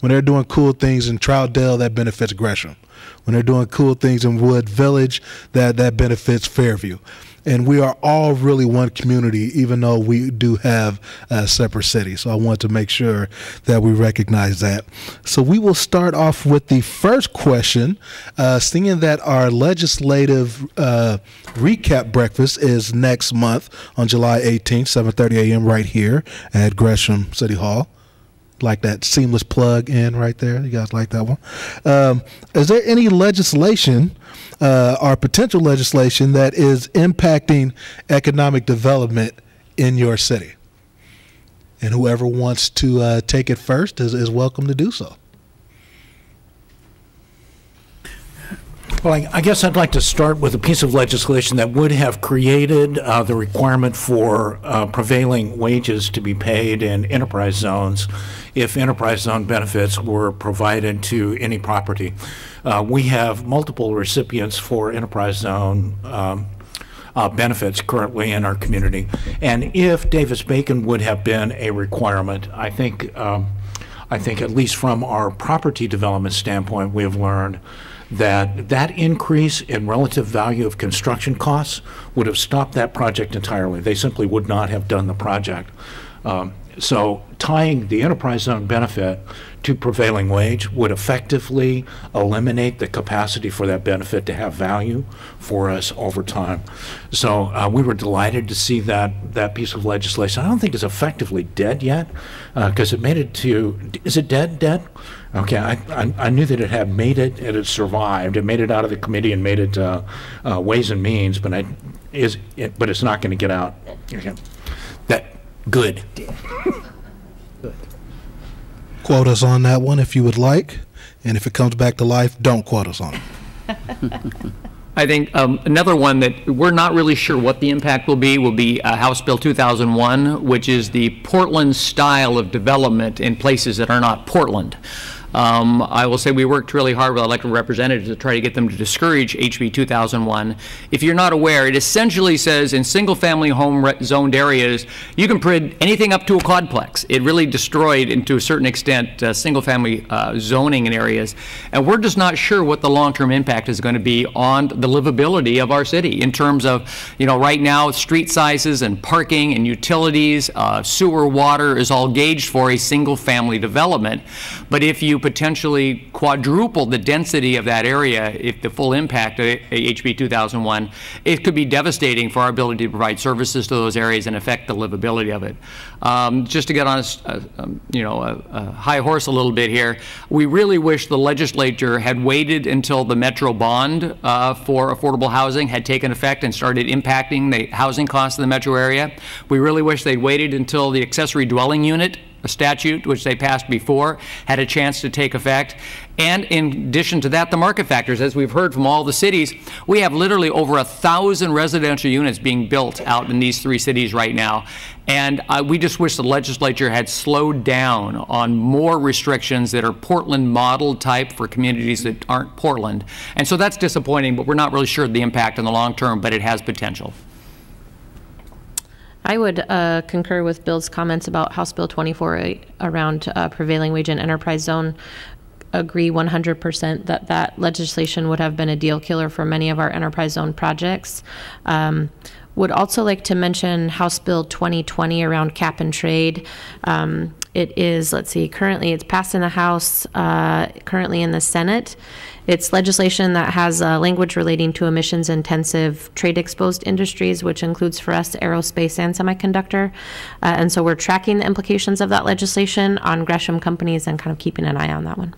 When they're doing cool things in Troutdale, that benefits Gresham. When they're doing cool things in Wood Village, that that benefits Fairview and we are all really one community, even though we do have uh, separate cities. So I want to make sure that we recognize that. So we will start off with the first question, uh, seeing that our legislative uh, recap breakfast is next month on July 18th, 7:30 a.m. right here at Gresham City Hall like that seamless plug in right there. You guys like that one? Um, is there any legislation uh, or potential legislation that is impacting economic development in your city? And whoever wants to uh, take it first is, is welcome to do so. Well, I, I, guess I'd like to start with a piece of legislation that would have created uh, the requirement for uh, prevailing wages to be paid in enterprise zones if enterprise zone benefits were provided to any property. Uh, we have multiple recipients for enterprise zone um, uh, benefits currently in our community. And if Davis Bacon would have been a requirement, I think, um, I think at least from our property development standpoint, we have learned that that increase in relative value of construction costs would have stopped that project entirely. They simply would not have done the project. Um, so tying the enterprise zone benefit to prevailing wage would effectively eliminate the capacity for that benefit to have value for us over time. So uh, we were delighted to see that that piece of legislation. I don't think it's effectively dead yet because uh, it made it to. Is it dead? Dead? Okay, I, I, I, knew that it had made it, it had survived. It made it out of the committee and made it uh, uh Ways and Means, but I, is it, but it's not going to get out. That good. good. Quote us on that one if you would like, and if it comes back to life, don't quote us on it. I think um, another one that we're not really sure what the impact will be will be uh, House Bill 2001, which is the Portland style of development in places that are not Portland. Um, I will say we worked really hard with elected representatives to try to get them to discourage HB 2001. If you're not aware, it essentially says in single-family home zoned areas, you can put anything up to a quadplex. It really destroyed, and to a certain extent, uh, single-family uh, zoning in areas. And we're just not sure what the long-term impact is going to be on the livability of our city in terms of, you know, right now, street sizes and parking and utilities, uh, sewer, water is all gauged for a single-family development. But if you potentially quadruple the density of that area if the full impact of HB 2001, it could be devastating for our ability to provide services to those areas and affect the livability of it. Um, just to get on a, a um, you know, a, a, high horse a little bit here, we really wish the legislature had waited until the Metro bond uh, for affordable housing had taken effect and started impacting the housing costs of the metro area. We really wish they'd waited until the accessory dwelling unit statute which they passed before had a chance to take effect. And in addition to that, the market factors, as we've heard from all the cities, we have literally over a thousand residential units being built out in these three cities right now. And uh, we just wish the legislature had slowed down on more restrictions that are Portland model type for communities that aren't Portland. And so that's disappointing, but we're not really sure of the impact in the long term, but it has potential. I would uh, concur with Bill's comments about House Bill 24 around uh, prevailing wage and enterprise zone. Agree 100% that that legislation would have been a deal killer for many of our enterprise zone projects. Um, would also like to mention House Bill 2020 around cap and trade. Um, It is, let's see, currently it's passed in the House, uh, currently in the Senate. It's legislation that has uh, language relating to emissions intensive trade exposed industries, which includes for us aerospace and semiconductor. Uh, and so we're tracking the implications of that legislation on Gresham companies and kind of keeping an eye on that one.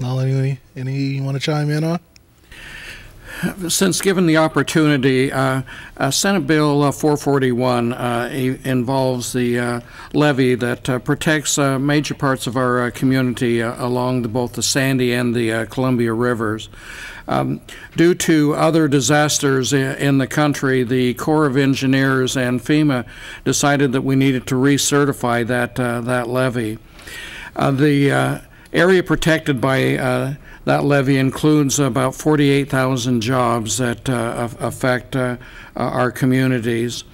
Nolan, any, any you want to chime in on? Since given the opportunity, uh, uh, Senate Bill uh, 441 uh, involves the uh, levee that protects major parts of our community along the, both the Sandy and the Columbia rivers. Um, due to other disasters in, the country, the Corps of Engineers and FEMA decided that we needed to recertify that that levee. the area protected by that levee includes about 48,000 jobs that uh, affect uh, our communities.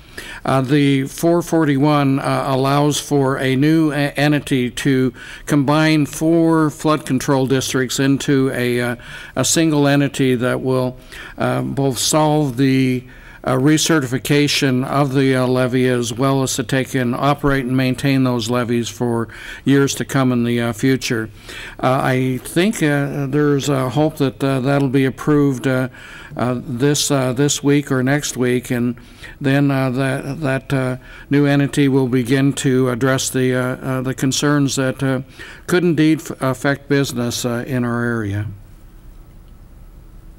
Uh, the 441 uh, allows for a new entity to combine four flood control districts into a, uh, a single entity that will uh, both solve the uh, recertification of the uh, levee as well as to take and operate and maintain those levees for years to come in the uh, future. Uh, I think uh, there's a hope that uh, that'll be approved this this week or next week, and then that that new entity will begin to address the the concerns that could indeed affect business in our area.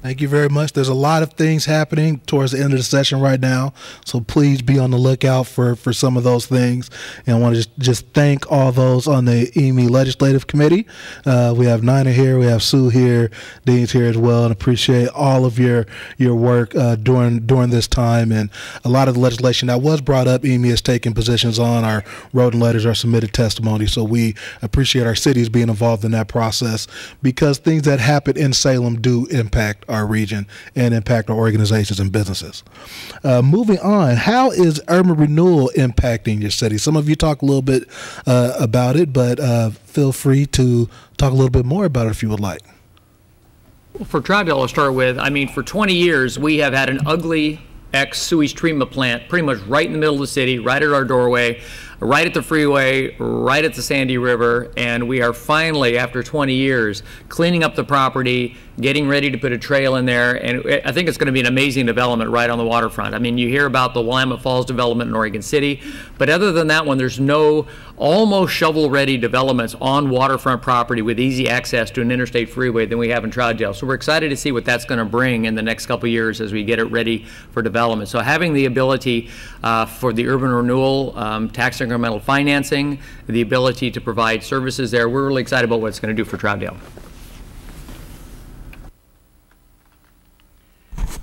Thank you very much. There's a lot of things happening towards the end of the session right now, so please be on the lookout for, for some of those things. And I want to just, just thank all those on the EME Legislative Committee. Uh, we have Nina here, we have Sue here, Dean's here as well, and appreciate all of your your work uh, during during this time. And a lot of the legislation that was brought up, EME has taken positions on. Our road and letters are submitted testimony, so we appreciate our cities being involved in that process because things that happen in Salem do impact our region and impact our organizations and businesses. Uh, moving on, how is urban renewal impacting your city? Some of you talk a little bit uh, about it, but uh, feel free to talk a little bit more about it if you would like. For Troutdale, I'll start with, I mean, for 20 years, we have had an ugly ex sewage treatment plant pretty much right in the middle of the city, right at our doorway right at the freeway, right at the Sandy River, and we are finally, after 20 years, cleaning up the property, getting ready to put a trail in there, and I think it's going to be an amazing development right on the waterfront. I mean, you hear about the Willamette Falls development in Oregon City, but other than that one, there's no almost shovel-ready developments on waterfront property with easy access to an interstate freeway than we have in Troutdale. So we're excited to see what that's going to bring in the next couple years as we get it ready for development. So having the ability uh, for the urban renewal, um, tax incremental financing, the ability to provide services there, we're really excited about what it's going to do for Troutdale.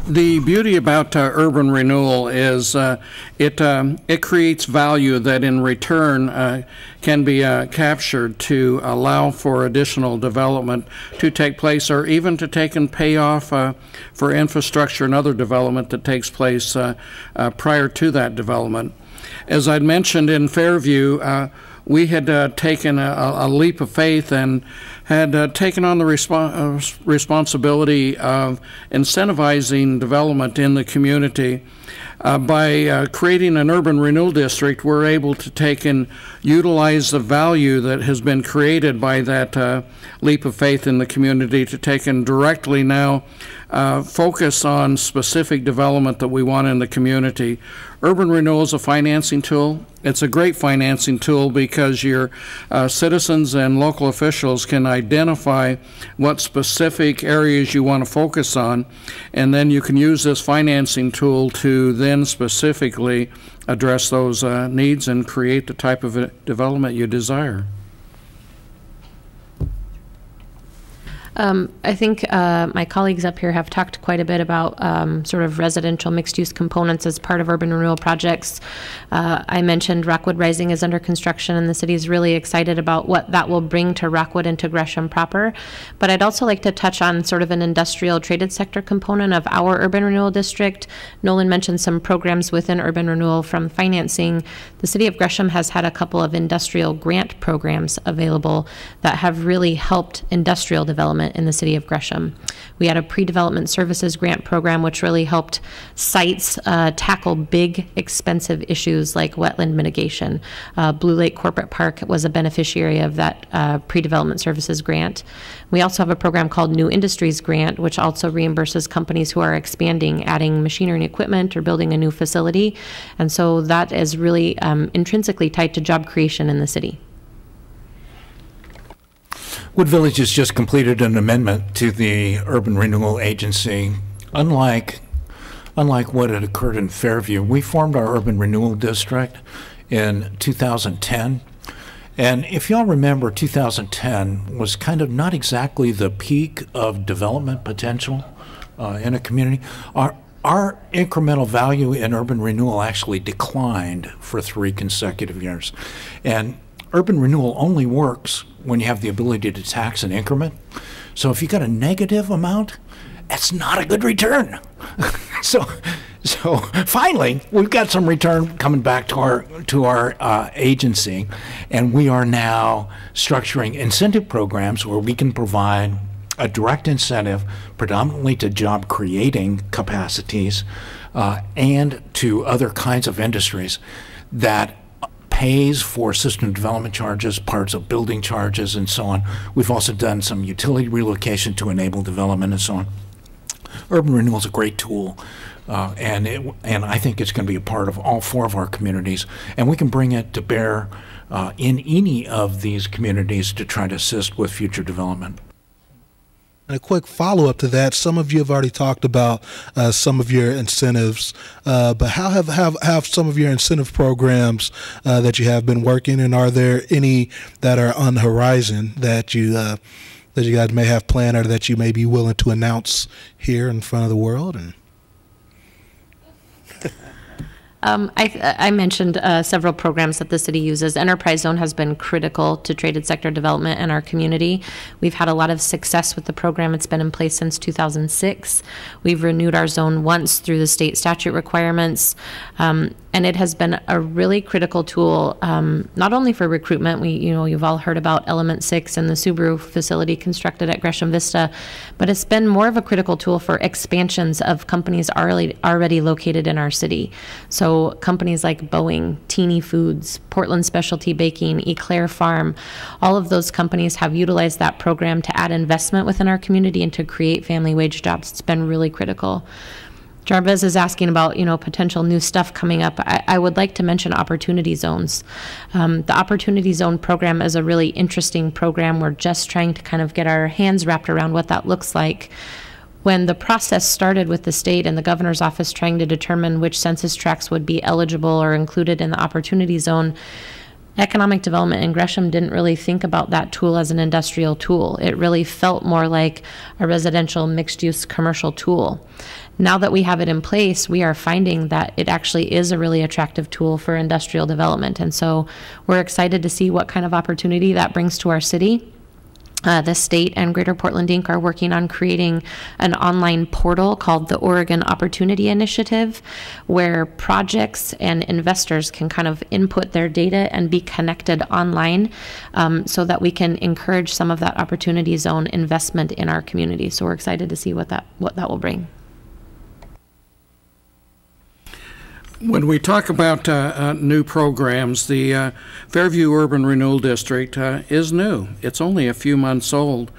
The beauty about uh, urban renewal is uh, it um, it creates value that in return uh, can be uh, captured to allow for additional development to take place, or even to take and pay off uh, for infrastructure and other development that takes place uh, prior to that development. As I'd mentioned in Fairview we had uh, taken a, a, leap of faith and had uh, taken on the uh, responsibility of incentivizing development in the community. Uh, by uh, creating an urban renewal district, we're able to take and utilize the value that has been created by that uh, leap of faith in the community to take and directly now uh, focus on specific development that we want in the community. Urban renewal is a financing tool. It's a great financing tool because your uh, citizens and local officials can identify what specific areas you want to focus on, and then you can use this financing tool to then specifically address those uh, needs and create the type of uh, development you desire. Um, I think uh, my colleagues up here have talked quite a bit about um, sort of residential mixed use components as part of urban renewal projects. Uh, I mentioned Rockwood Rising is under construction, and the city is really excited about what that will bring to Rockwood and to Gresham proper. But I'd also like to touch on sort of an industrial traded sector component of our urban renewal district. Nolan mentioned some programs within urban renewal from financing. The city of Gresham has had a couple of industrial grant programs available that have really helped industrial development development in the city of Gresham. We had a pre-development services grant program which really helped sites uh, tackle big, expensive issues like wetland mitigation. Uh, Blue Lake Corporate Park was a beneficiary of that uh, pre-development services grant. We also have a program called New Industries Grant, which also reimburses companies who are expanding, adding machinery and equipment, or building a new facility. And so that is really um, intrinsically tied to job creation in the city. Wood Village has just completed an amendment to the Urban Renewal Agency. Unlike, unlike what had occurred in Fairview, we formed our Urban Renewal District in 2010. And if y'all remember, 2010 was kind of not exactly the peak of development potential uh, in a community. Our, our incremental value in urban renewal actually declined for three consecutive years. And urban renewal only works when you have the ability to tax an increment. So if you got a negative amount, that's not a good return. so, so finally, we've got some return coming back to our to our uh, agency, and we are now structuring incentive programs where we can provide a direct incentive, predominantly to job creating capacities, uh, and to other kinds of industries that pays for system development charges, parts of building charges, and so on. We've also done some utility relocation to enable development and so on. Urban renewal is a great tool, uh, and it, and I think it's going to be a part of all four of our communities, and we can bring it to bear uh, in any of these communities to try to assist with future development. And a quick follow up to that, some of you have already talked about uh, some of your incentives, uh, but how have, have, have some of your incentive programs uh, that you have been working, and are there any that are on the horizon that you uh, that you guys may have planned or that you may be willing to announce here in front of the world? And Um, I, I, mentioned uh, several programs that the city uses. Enterprise Zone has been critical to traded sector development in our community. We've had a lot of success with the program. It's been in place since 2006. We've renewed our zone once through the state statute requirements. Um, and it has been a really critical tool, um, not only for recruitment. We, you know, you've all heard about Element Six and the Subaru facility constructed at Gresham Vista, but it's been more of a critical tool for expansions of companies already already located in our city. So companies like Boeing, Teeny Foods, Portland Specialty Baking, Eclair Farm, all of those companies have utilized that program to add investment within our community and to create family wage jobs. It's been really critical. Jarvez is asking about, you know, potential new stuff coming up. I, I would like to mention opportunity zones. Um, the opportunity zone program is a really interesting program. We're just trying to kind of get our hands wrapped around what that looks like. When the process started with the state and the governor's office trying to determine which census tracts would be eligible or included in the opportunity zone, economic development in Gresham didn't really think about that tool as an industrial tool. It really felt more like a residential mixed use commercial tool now that we have it in place, we are finding that it actually is a really attractive tool for industrial development. And so we're excited to see what kind of opportunity that brings to our city. Uh, the state and Greater Portland Inc. are working on creating an online portal called the Oregon Opportunity Initiative, where projects and investors can kind of input their data and be connected online um, so that we can encourage some of that opportunity zone investment in our community. So we're excited to see what that, what that will bring. When we talk about uh, uh, new programs, the uh, Fairview Urban Renewal District uh, is new. It's only a few months old.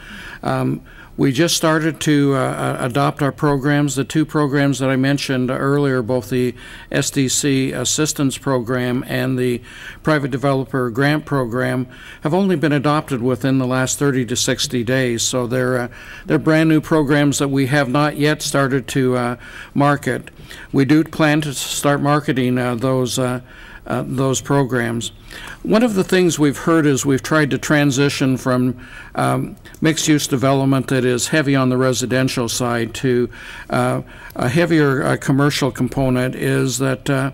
Um, we just started to uh, uh, adopt our programs. The two programs that I mentioned earlier, both the SDC Assistance Program and the Private Developer Grant Program, have only been adopted within the last 30 to 60 days. So they're they're brand new programs that we have not yet started to market. We do plan to start marketing uh, those. Uh, uh, those programs. One of the things we've heard is we've tried to transition from um, mixed use development that is heavy on the residential side to uh, a heavier uh, commercial component is that uh,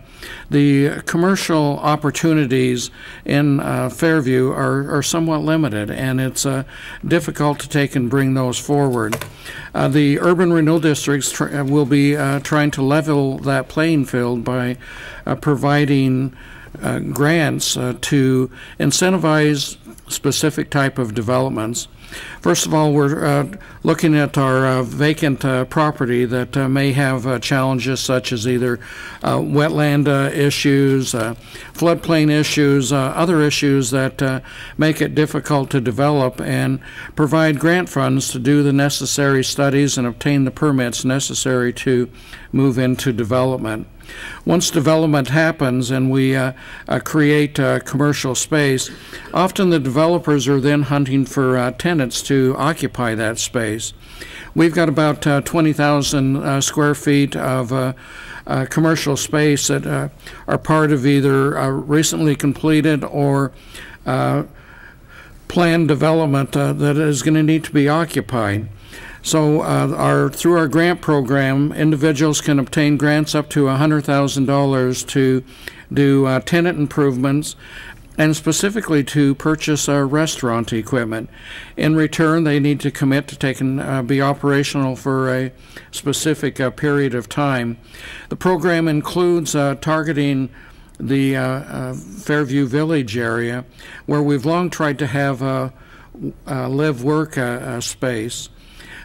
the commercial opportunities in uh, Fairview are, are somewhat limited and it's uh, difficult to take and bring those forward. the urban renewal districts will be trying to level that playing field by providing uh, grants uh, to incentivize specific type of developments. First of all, we're uh, looking at our uh, vacant uh, property that uh, may have uh, challenges such as either uh, wetland issues, floodplain issues, other issues that make it difficult to develop, and provide grant funds to do the necessary studies and obtain the permits necessary to move into development. Once development happens and we uh, uh, create uh, commercial space, often the developers are then hunting for uh, tenants to occupy that space. We've got about uh, 20,000 uh, square feet of commercial space that are part of either recently completed or planned development that is going to need to be occupied. So uh, our through our grant program, individuals can obtain grants up to $100,000 to do uh, tenant improvements and specifically to purchase our restaurant equipment. In return, they need to commit to take and uh, be operational for a specific uh, period of time. The program includes uh, targeting the uh, uh, Fairview Village area, where we've long tried to have a, a live work uh, space.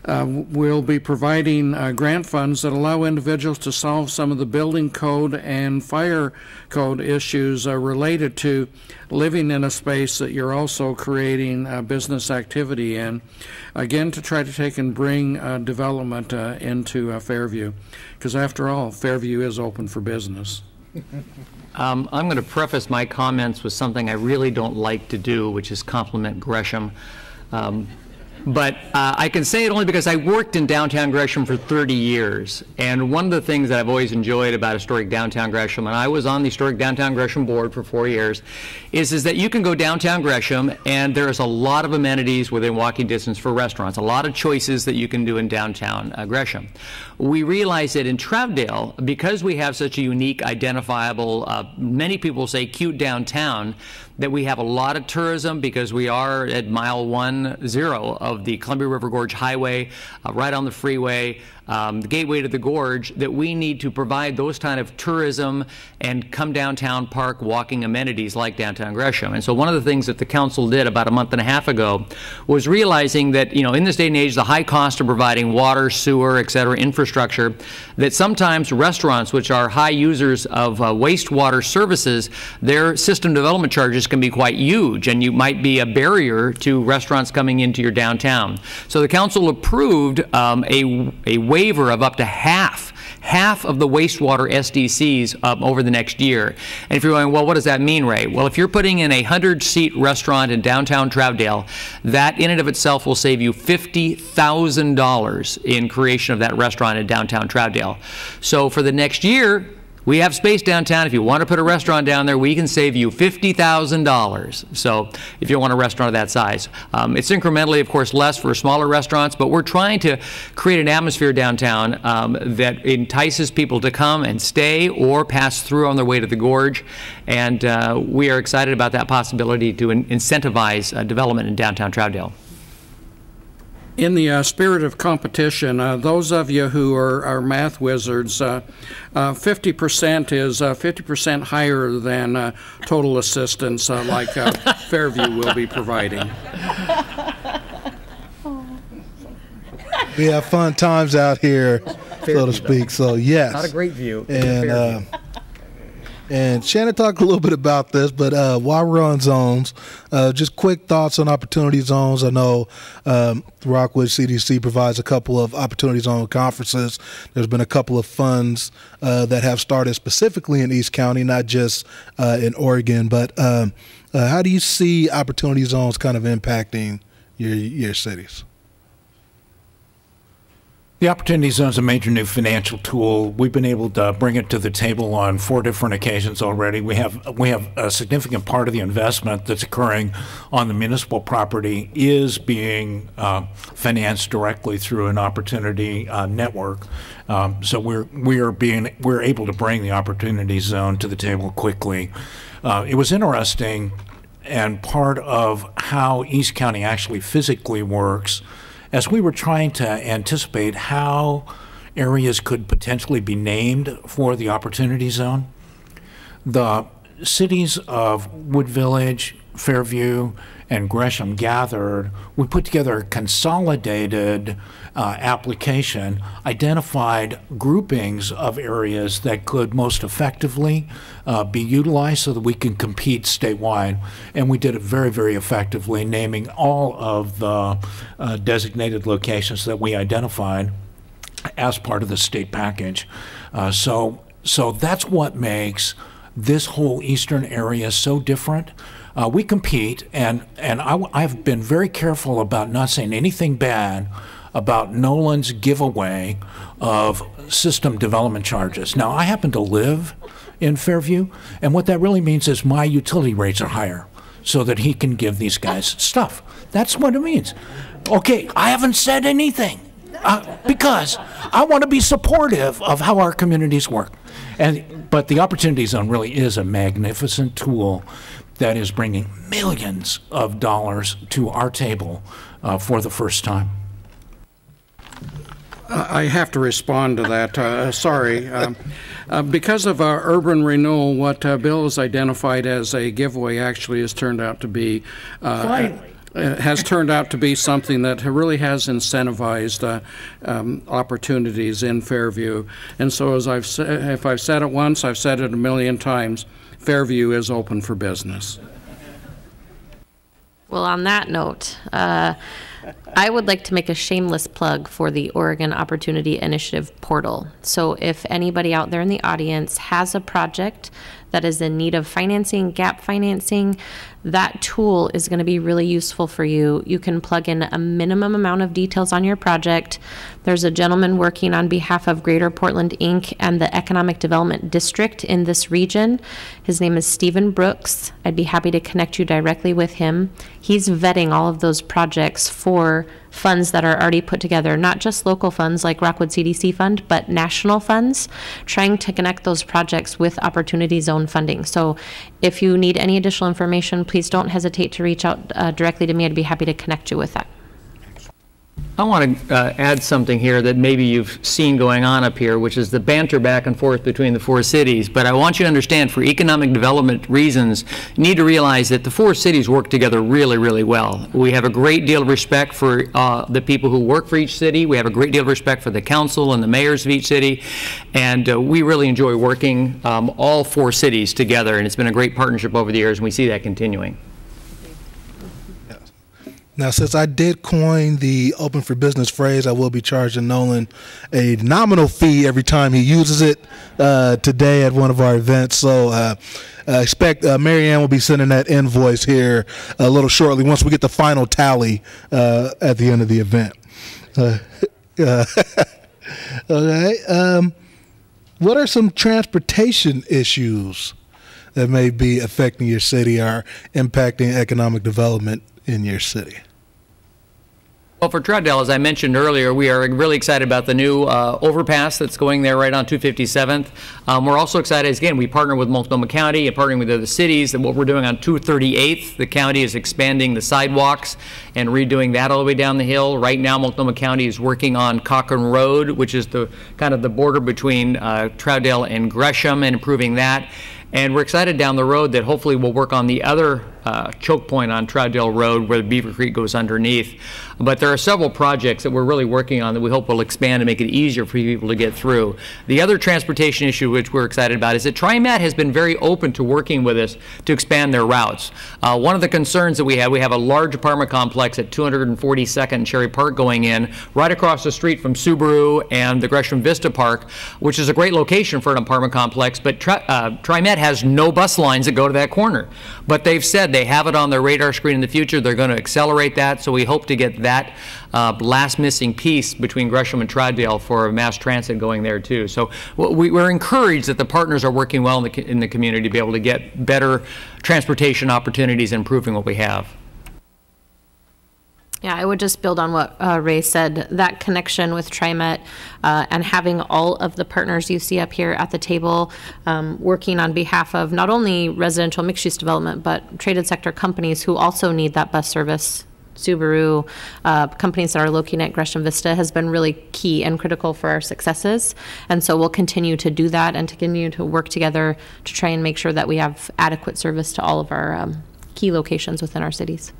Uh, we'll be providing uh, grant funds that allow individuals to solve some of the building code and fire code issues uh, related to living in a space that you're also creating business activity in. Again, to try to take and bring uh, development uh, into Fairview, because after all, Fairview is open for business. Um, I'm going to preface my comments with something I really don't like to do, which is compliment Gresham. Um, but uh, I can say it only because I worked in downtown Gresham for 30 years. And one of the things that I've always enjoyed about historic downtown Gresham, and I was on the historic downtown Gresham board for four years, is, is that you can go downtown Gresham and there's a lot of amenities within walking distance for restaurants, a lot of choices that you can do in downtown uh, Gresham. We realize that in Troutdale, because we have such a unique, identifiable, uh, many people say cute downtown, that we have a lot of tourism because we are at mile one zero of the Columbia River Gorge Highway, uh, right on the freeway um, the gateway to the gorge, that we need to provide those kind of tourism and come downtown park walking amenities like downtown Gresham. And so one of the things that the council did about a month and a half ago was realizing that, you know, in this day and age, the high cost of providing water, sewer, et cetera, infrastructure, that sometimes restaurants, which are high users of uh, wastewater services, their system development charges can be quite huge, and you might be a barrier to restaurants coming into your downtown. So the council approved um, a, a waiver of up to half half of the wastewater SDCs um, over the next year. And if you're going, well, what does that mean, Ray? Well, if you're putting in a 100-seat restaurant in downtown Troutdale, that in and of itself will save you $50,000 in creation of that restaurant in downtown Troutdale. So for the next year, we have space downtown. If you want to put a restaurant down there, we can save you $50,000. So if you want a restaurant of that size. Um, it's incrementally, of course, less for smaller restaurants, but we're trying to create an atmosphere downtown um, that entices people to come and stay or pass through on their way to the gorge. And uh, we are excited about that possibility to in incentivize uh, development in downtown Troutdale in the uh, spirit of competition, uh, those of you who are, are math wizards, uh, 50% uh, is 50% uh, higher than uh, total assistance like Fairview will be providing. We have fun times out here, so to speak. So yes, not a great view. And and Shannon talked a little bit about this, but uh, while we're on zones, uh, just quick thoughts on opportunity zones. I know um, Rockwood CDC provides a couple of opportunity zone conferences. There's been a couple of funds uh, that have started specifically in East County, not just uh, in Oregon. But um, uh, how do you see opportunity zones kind of impacting your your cities? The Opportunity Zone is a major new financial tool. We've been able to bring it to the table on four different occasions already. We have we have a significant part of the investment that's occurring on the municipal property is being uh, financed directly through an opportunity uh, network. Um, so we're we are being we're able to bring the Opportunity Zone to the table quickly. Uh, it was interesting, and part of how East County actually physically works as we were trying to anticipate how areas could potentially be named for the Opportunity Zone, the cities of Wood Village, Fairview, and Gresham gathered, we put together a consolidated uh, application, identified groupings of areas that could most effectively uh, be utilized so that we can compete statewide. And we did it very, very effectively, naming all of the uh, designated locations that we identified as part of the state package. Uh, so, so that's what makes this whole eastern area so different. Uh, we compete, and and I, I've been very careful about not saying anything bad about Nolan's giveaway of system development charges. Now, I happen to live in Fairview, and what that really means is my utility rates are higher so that he can give these guys stuff. That's what it means. Okay, I haven't said anything uh, because I want to be supportive of how our communities work. And, but the Opportunity Zone really is a magnificent tool that is bringing millions of dollars to our table uh, for the first time. I have to respond to that. Uh, sorry. Um, uh, because of our urban renewal, what uh, Bill has identified as a giveaway actually has turned out to be. Uh, uh, has turned out to be something that really has incentivized uh, um, opportunities in Fairview. And so, as I've said, if I've said it once, I've said it a million times. Fairview is open for business. Well, on that note, uh, I would like to make a shameless plug for the Oregon Opportunity Initiative portal. So, if anybody out there in the audience has a project that is in need of financing, gap financing, that tool is going to be really useful for you. You can plug in a minimum amount of details on your project. There's a gentleman working on behalf of Greater Portland Inc. and the Economic Development District in this region. His name is Stephen Brooks. I'd be happy to connect you directly with him. He's vetting all of those projects for funds that are already put together, not just local funds like Rockwood CDC Fund, but national funds, trying to connect those projects with Opportunity Zone funding. So if you need any additional information, please don't hesitate to reach out uh, directly to me. I'd be happy to connect you with that. I want to uh, add something here that maybe you've seen going on up here, which is the banter back and forth between the four cities. But I want you to understand, for economic development reasons, you need to realize that the four cities work together really, really well. We have a great deal of respect for uh, the people who work for each city. We have a great deal of respect for the council and the mayors of each city. And uh, we really enjoy working um, all four cities together. And it's been a great partnership over the years, and we see that continuing. Now, since I did coin the open for business phrase, I will be charging Nolan a nominal fee every time he uses it uh, today at one of our events. So, uh, uh, expect uh, Marianne will be sending that invoice here a little shortly once we get the final tally uh, at the end of the event. Uh, okay. Um, what are some transportation issues that may be affecting your city or impacting economic development in your city? Well, for Troutdale, as I mentioned earlier, we are really excited about the new uh, overpass that's going there right on 257th. Um, we're also excited, again, we partner with Multnomah County and partnering with other cities, and what we're doing on 238th, the county is expanding the sidewalks and redoing that all the way down the hill. Right now, Multnomah County is working on Cochran Road, which is the kind of the border between uh, Troutdale and Gresham, and improving that. And we're excited down the road that hopefully we'll work on the other uh, choke point on Troutdale Road where Beaver Creek goes underneath. But there are several projects that we're really working on that we hope will expand and make it easier for people to get through. The other transportation issue which we're excited about is that TriMet has been very open to working with us to expand their routes. Uh, one of the concerns that we have, we have a large apartment complex at 242nd Cherry Park going in, right across the street from Subaru and the Gresham Vista Park, which is a great location for an apartment complex, but tri uh, TriMet has no bus lines that go to that corner. But they've said they have it on their radar screen in the future. They're going to accelerate that, so we hope to get that uh, last missing piece between Gresham and Troutdale for mass transit going there too. So we, are encouraged that the partners are working well in the, in the community to be able to get better transportation opportunities improving what we have. Yeah, I would just build on what uh, Ray said. That connection with TriMet uh, and having all of the partners you see up here at the table um, working on behalf of not only residential mixed use development, but traded sector companies who also need that bus service. Subaru, uh, companies that are looking at Gresham Vista has been really key and critical for our successes. And so we'll continue to do that and to continue to work together to try and make sure that we have adequate service to all of our um, key locations within our cities.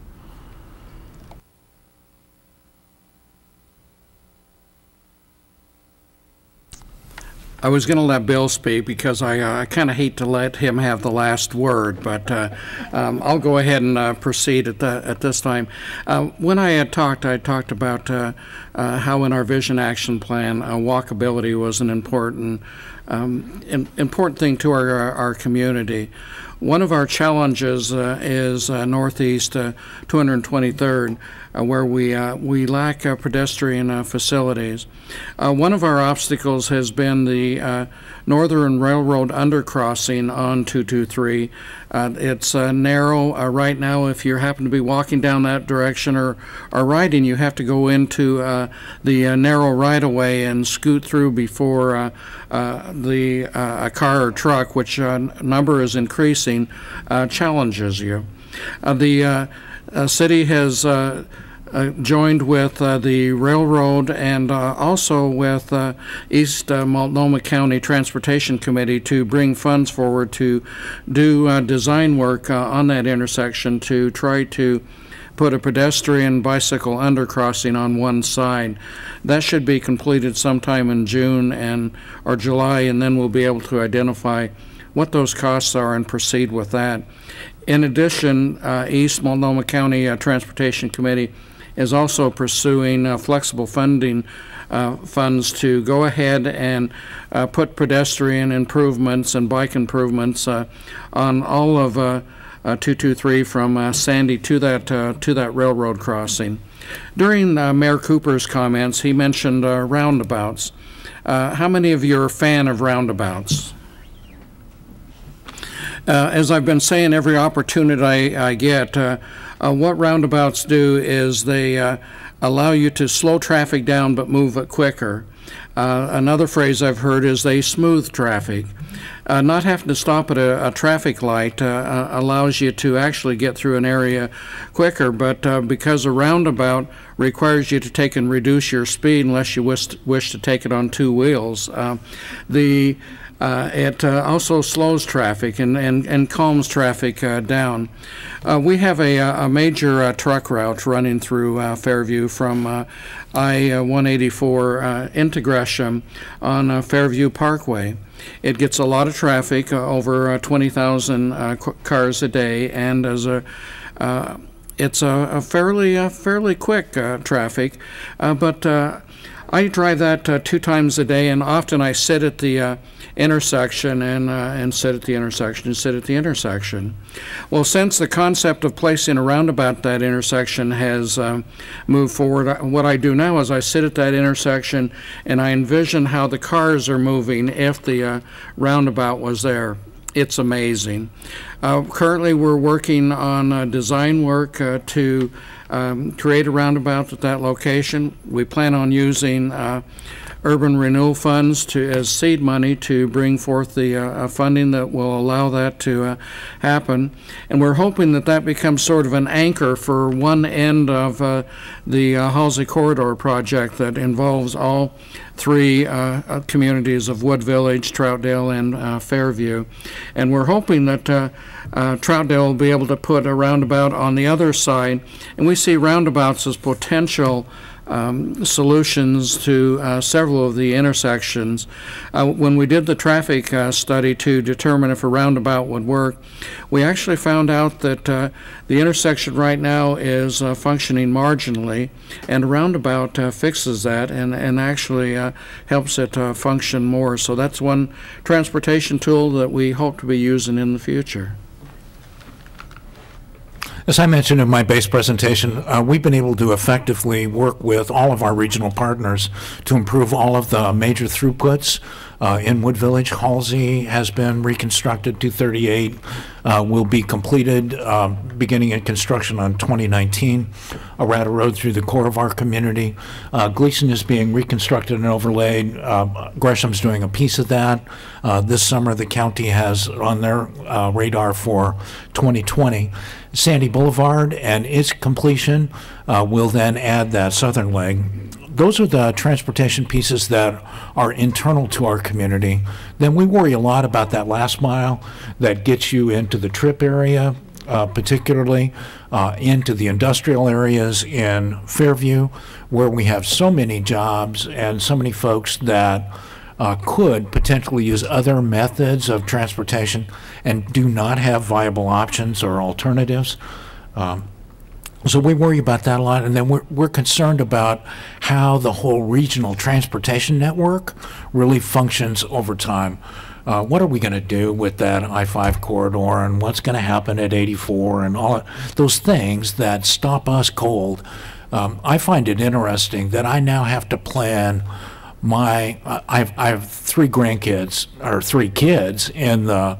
I was going to let Bill speak because I, uh, I kind of hate to let him have the last word, but uh, um, I'll go ahead and uh, proceed at, the, at this time. Uh, when I had talked, I talked about uh, uh, how in our vision action plan, walkability was an important um, important thing to our, our community. One of our challenges is Northeast uh, 223rd, uh, Uh, where we uh, we lack uh, pedestrian uh, facilities. Uh, one of our obstacles has been the Northern Railroad undercrossing on 223. it's narrow right now. If you happen to be walking down that direction or, or riding, you have to go into the narrow right of way and scoot through before the a car or truck, which number is increasing, challenges you. the uh, city has uh, uh, joined with uh, the railroad and uh, also with uh, East Multnomah County Transportation Committee to bring funds forward to do design work on that intersection to try to put a pedestrian bicycle undercrossing on one side. That should be completed sometime in June and or July, and then we'll be able to identify what those costs are and proceed with that. In addition, uh, East Multnomah County uh, Transportation Committee is also pursuing uh, flexible funding uh, funds to go ahead and uh, put pedestrian improvements and bike improvements uh, on all of 223 from Sandy to that to that railroad crossing. During Mayor Cooper's comments, he mentioned roundabouts. how many of you are a fan of roundabouts? Uh, as I've been saying, every opportunity I, I get, uh, uh, what roundabouts do is they uh, allow you to slow traffic down but move it quicker. Uh, another phrase I've heard is they smooth traffic. Uh, not having to stop at a, a traffic light allows you to actually get through an area quicker, but because a roundabout requires you to take and reduce your speed unless you wish, wish to take it on two wheels, the uh, it uh, also slows traffic and, and, and calms traffic uh, down. Uh, we have a, a major uh, truck route running through uh, Fairview from I 184 into Gresham on Fairview Parkway. It gets a lot of traffic, over 20,000 cars a day, and as a it's a, a fairly fairly quick traffic, but I drive that two times a day, and often I sit at the intersection and, uh, and sit at the intersection and sit at the intersection. Well, since the concept of placing a roundabout at that intersection has uh, moved forward, uh, what I do now is I sit at that intersection and I envision how the cars are moving if the uh, roundabout was there. It's amazing. Uh, currently, we're working on uh, design work to um, create a roundabout at that location. We plan on using urban renewal funds to as seed money to bring forth the uh, funding that will allow that to uh, happen. And we're hoping that that becomes sort of an anchor for one end of uh, the uh, Halsey Corridor project that involves all three uh, uh, communities of Wood Village, Troutdale, and Fairview. And we're hoping that Troutdale will be able to put a roundabout on the other side. And we see roundabouts as potential um, solutions to uh, several of the intersections. Uh, when we did the traffic uh, study to determine if a roundabout would work, we actually found out that uh, the intersection right now is uh, functioning marginally, and a roundabout uh, fixes that and, and actually helps it function more. So that's one transportation tool that we hope to be using in the future. As I mentioned in my base presentation, uh, we've been able to effectively work with all of our regional partners to improve all of the major throughputs. Uh, in Wood Village, Halsey has been reconstructed. 238 uh, will be completed uh, beginning in construction on 2019. Arata Road through the core of our community. Uh, Glisan is being reconstructed and overlaid. Uh, Gresham's doing a piece of that. Uh, this summer, the county has on their radar for 2020. Sandy Boulevard and its completion uh, will then add that southern leg. Those are the transportation pieces that are internal to our community. Then we worry a lot about that last mile that gets you into the trip area, uh, particularly uh, into the industrial areas in Fairview, where we have so many jobs and so many folks that uh, could potentially use other methods of transportation and do not have viable options or alternatives. Um, so we worry about that a lot, and then we're, we're concerned about how the whole regional transportation network really functions over time. Uh, what are we going to do with that I-5 corridor, and what's going to happen at 84, and all those things that stop us cold. Um, I find it interesting that I now have to plan my. I've, I have three grandkids or three kids in the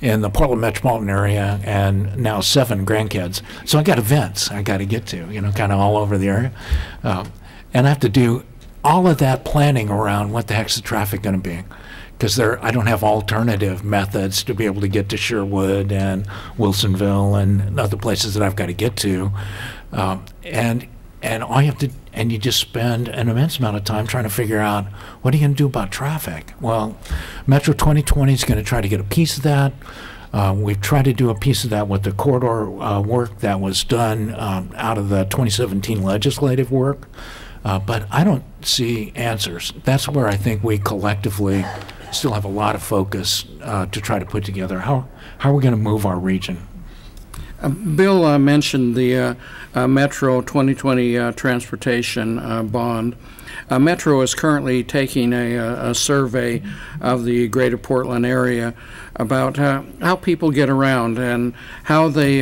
in the Portland metropolitan area and now seven grandkids. So I got events I got to get to, you know, kind of all over the area. Uh, and I have to do all of that planning around what the heck's the traffic going to be. Because there, I don't have alternative methods to be able to get to Sherwood and Wilsonville and other places that I've got to get to, um, and and all you have to and you just spend an immense amount of time trying to figure out what are you going to do about traffic. Well, Metro 2020 is going to try to get a piece of that. Uh, we've tried to do a piece of that with the corridor uh, work that was done um, out of the 2017 legislative work. Uh, but I don't see answers. That's where I think we collectively still have a lot of focus uh, to try to put together. How, how are we going to move our region? Uh, Bill uh, mentioned the uh, uh Metro 2020 uh, transportation bond. Metro is currently taking a, a, survey of the greater Portland area about how people get around and how they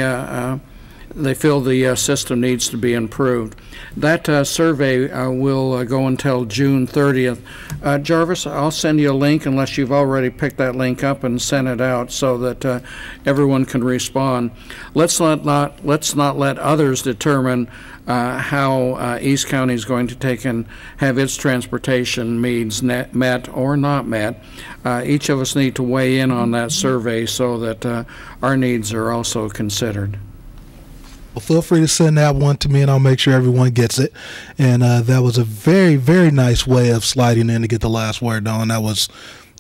they feel the uh, system needs to be improved. That uh, survey uh, will uh, go until June 30th. Uh, Jarvez, I'll send you a link unless you've already picked that link up and sent it out so that uh, everyone can respond. Let's not, not let's not let others determine how East County is going to take and have its transportation needs met or not met. each of us need to weigh in on that survey so that our needs are also considered. Well, feel free to send that one to me, and I'll make sure everyone gets it. And uh, that was a very, very nice way of sliding in to get the last word on. That was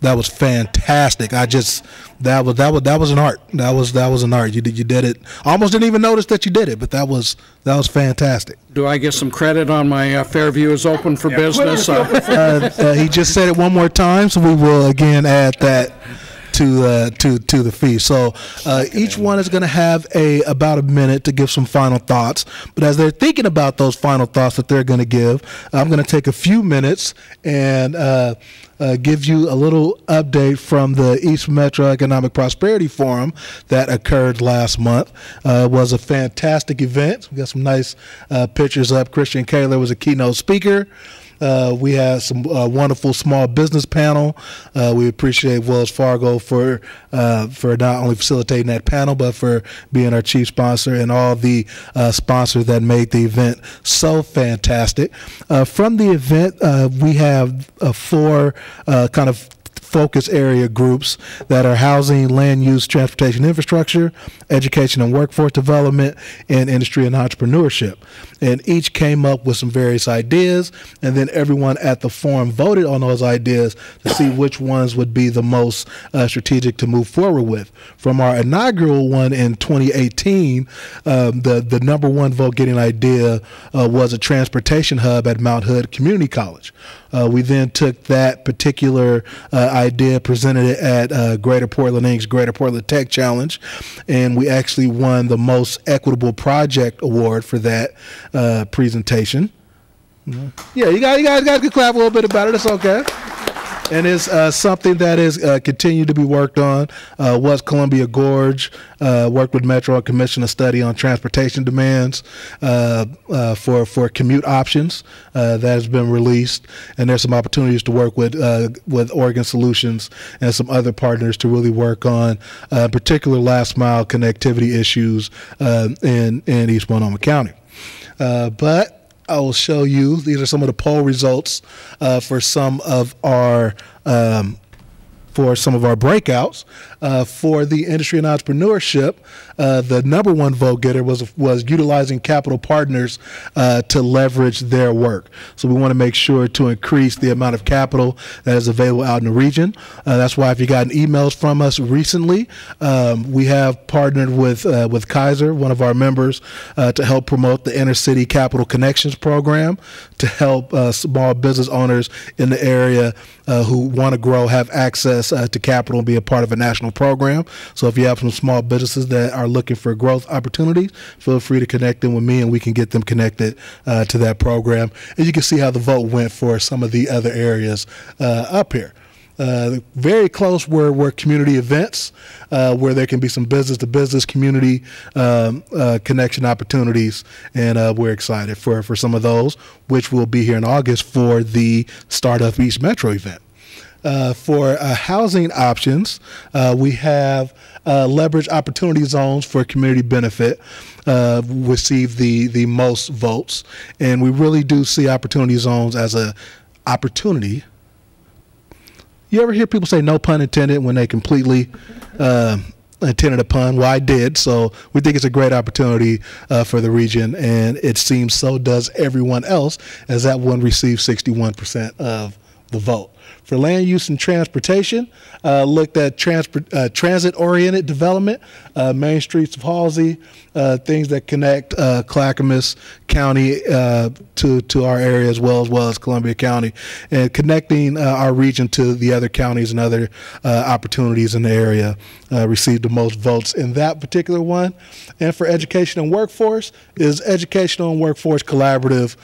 that was fantastic. I just that was that was that was an art. That was that was an art. You did you did it. I almost didn't even notice that you did it, but that was that was fantastic. Do I get some credit on my uh, Fairview is open for yeah, business? Uh, uh, he just said it one more time, so we will again add that to uh, to to the feast. So uh, each one is going to have a about a minute to give some final thoughts. But as they're thinking about those final thoughts that they're going to give, I'm going to take a few minutes and. Uh, uh, give you a little update from the East Metro Economic Prosperity Forum that occurred last month. Uh, it was a fantastic event. We got some nice uh, pictures up. Christian Kaler was a keynote speaker. Uh, we had some uh, wonderful small business panel. Uh, we appreciate Wells Fargo for uh, for not only facilitating that panel, but for being our chief sponsor and all the uh, sponsors that made the event so fantastic. Uh, from the event, we have four kind of focus area groups that are housing, land use, transportation infrastructure, education and workforce development, and industry and entrepreneurship. And each came up with some various ideas, and then everyone at the forum voted on those ideas to see which ones would be the most uh, strategic to move forward with. From our inaugural one in 2018, um, the, the number one vote getting idea uh, was a transportation hub at Mount Hood Community College. Uh, we then took that particular uh, idea, presented it at uh, Greater Portland Inc.'s Greater Portland Tech Challenge, and we actually won the most equitable project award for that uh, presentation. Yeah, you guys, you guys got to clap a little bit about it. It's okay and it's uh, something that is uh, continued to be worked on. Uh, Columbia Gorge uh, worked with Metro and commissioned a study on transportation demands uh, uh, for for commute options that has been released, and there's some opportunities to work with with Oregon Solutions and some other partners to really work on particular last mile connectivity issues in in East Multnomah County. but I will show you. These are some of the poll results uh, for some of our um, for some of our breakouts. Uh, for the industry and entrepreneurship, uh, the number one vote getter was was utilizing capital partners uh, to leverage their work. So we want to make sure to increase the amount of capital that is available out in the region. Uh, that's why if you gotten emails from us recently, um, we have partnered with uh, with Kaiser, one of our members, uh, to help promote the Inner City Capital Connections program to help small business owners in the area who want to grow have access to capital and be a part of a national program. So if you have some small businesses that are looking for growth opportunities, feel free to connect them with me and we can get them connected uh, to that program. And you can see how the vote went for some of the other areas uh, up here. Uh, very close were, were community events uh, where there can be some business to business community um, uh, connection opportunities. And uh, we're excited for, for some of those, which will be here in August for the Startup East Metro event. Uh, for uh, housing options, uh, we have uh, leverage opportunity zones for community benefit uh, receive the the most votes, and we really do see opportunity zones as a opportunity. You ever hear people say "no pun intended" when they completely intended a pun. Well, I did. So we think it's a great opportunity uh, for the region, and it seems so does everyone else, as that one received 61% of the vote for land use and transportation. Uh, looked at transport, uh, transit-oriented development, uh, main streets of Halsey, uh, things that connect uh, Clackamas County uh, to to our area as well as well as Columbia County, and connecting our region to the other counties and other opportunities in the area. Received the most votes in that particular one. And for education and workforce is educational and workforce collaborative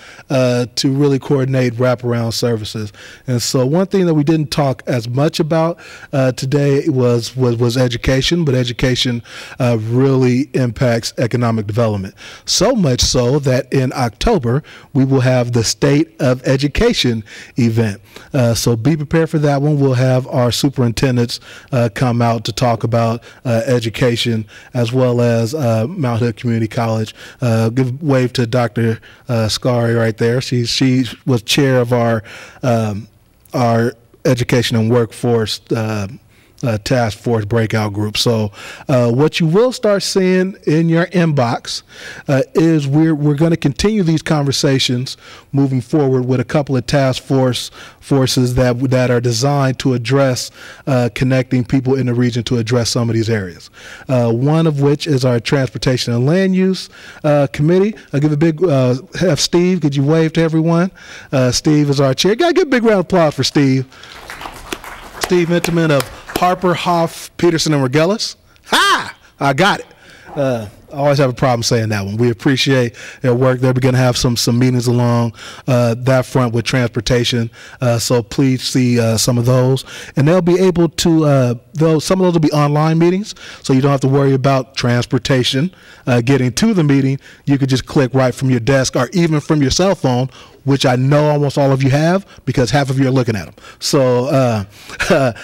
to really coordinate wraparound services. And so one thing that that we didn't talk as much about uh, today was, was was education, but education uh, really impacts economic development. So much so that in October we will have the State of Education event. Uh, so be prepared for that one. We'll have our superintendents uh, come out to talk about uh, education as well as uh, Mount Hood Community College. give wave to Dr. Uh, Skari right there. She she was chair of our um, our education and workforce uh, uh, task force breakout group. So, uh, what you will start seeing in your inbox uh, is we're we're going to continue these conversations moving forward with a couple of task force forces that that are designed to address uh, connecting people in the region to address some of these areas. Uh, one of which is our transportation and land use uh, committee. I'll give a big have Steve. Could you wave to everyone? Steve is our chair. Got to give a big round of applause for Steve. Steve Intamin of Harper, Houf, Peterson, and Righellis. Ha! I got it. Uh, I always have a problem saying that one. We appreciate their work. They're going to have some some meetings along uh, that front with transportation. Uh, so please see uh, some of those, and they'll be able to. Uh, those some of those will be online meetings, so you don't have to worry about transportation uh, getting to the meeting. You could just click right from your desk or even from your cell phone which I know almost all of you have because half of you are looking at them. So, uh,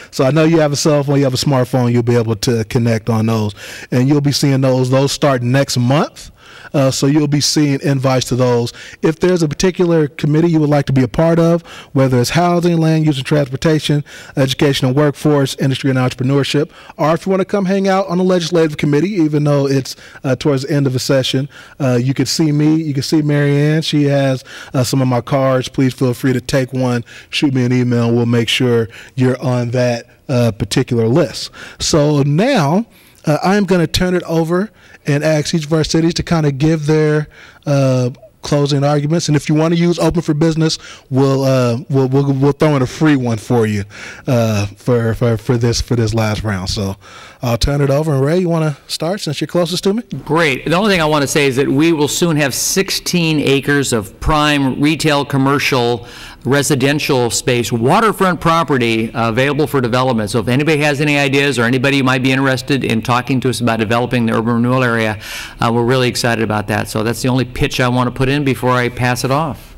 so I know you have a cell phone, you have a smartphone, you'll be able to connect on those, and you'll be seeing those. Those start next month. Uh, so you'll be seeing invites to those. If there's a particular committee you would like to be a part of, whether it's housing, land use and transportation, education and workforce, industry and entrepreneurship, or if you want to come hang out on the legislative committee, even though it's uh, towards the end of a session, uh, you can see me. You can see Marianne. She has uh, some of my cards. Please feel free to take one. Shoot me an email. We'll make sure you're on that uh, particular list. So now uh, I'm going to turn it over and ask each of our cities to kind of give their uh, closing arguments. And if you want to use Open for Business, we'll uh, we'll, we'll, we'll throw in a free one for you uh, for, for for this for this last round. So I'll turn it over. And Ray, you want to start since you're closest to me? Great. The only thing I want to say is that we will soon have 16 acres of prime retail commercial residential space, waterfront property uh, available for development. So if anybody has any ideas or anybody might be interested in talking to us about developing the urban renewal area, uh, we're really excited about that. So that's the only pitch I want to put in before I pass it off.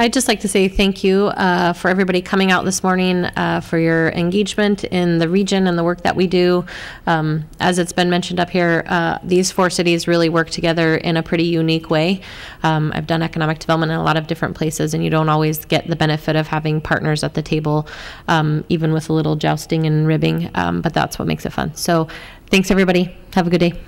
I'd just like to say thank you uh, for everybody coming out this morning, uh, for your engagement in the region and the work that we do. Um, as it's been mentioned up here, uh, these four cities really work together in a pretty unique way. Um, I've done economic development in a lot of different places, and you don't always get the benefit of having partners at the table, um, even with a little jousting and ribbing, um, but that's what makes it fun. So thanks, everybody. Have a good day.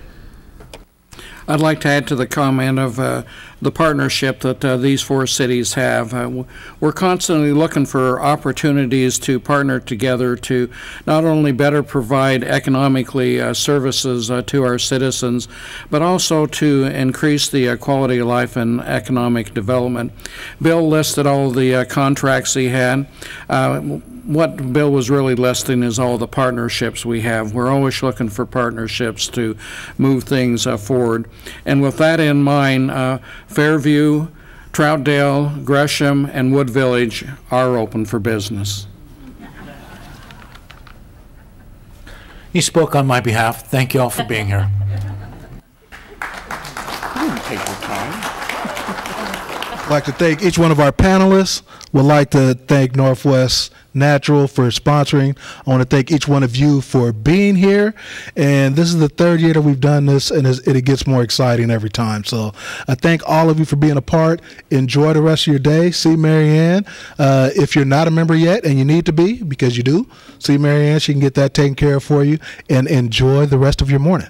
I'd like to add to the comment of uh, the partnership that uh, these four cities have. Uh, we're constantly looking for opportunities to partner together to not only better provide economically uh, services uh, to our citizens, but also to increase the uh, quality of life and economic development. Bill listed all the contracts he had what Bill was really listing is all the partnerships we have. We're always looking for partnerships to move things uh, forward. And with that in mind, uh, Fairview, Troutdale, Gresham, and Wood Village are open for business. You spoke on my behalf. Thank you all for being here. I'd like to thank each one of our panelists. Would like to thank Northwest Natural for sponsoring. I want to thank each one of you for being here. And this is the third year that we've done this, and it gets more exciting every time. So I thank all of you for being a part. Enjoy the rest of your day. See Marianne. Uh, if you're not a member yet, and you need to be because you do, see Marianne. She can get that taken care of for you. And enjoy the rest of your morning.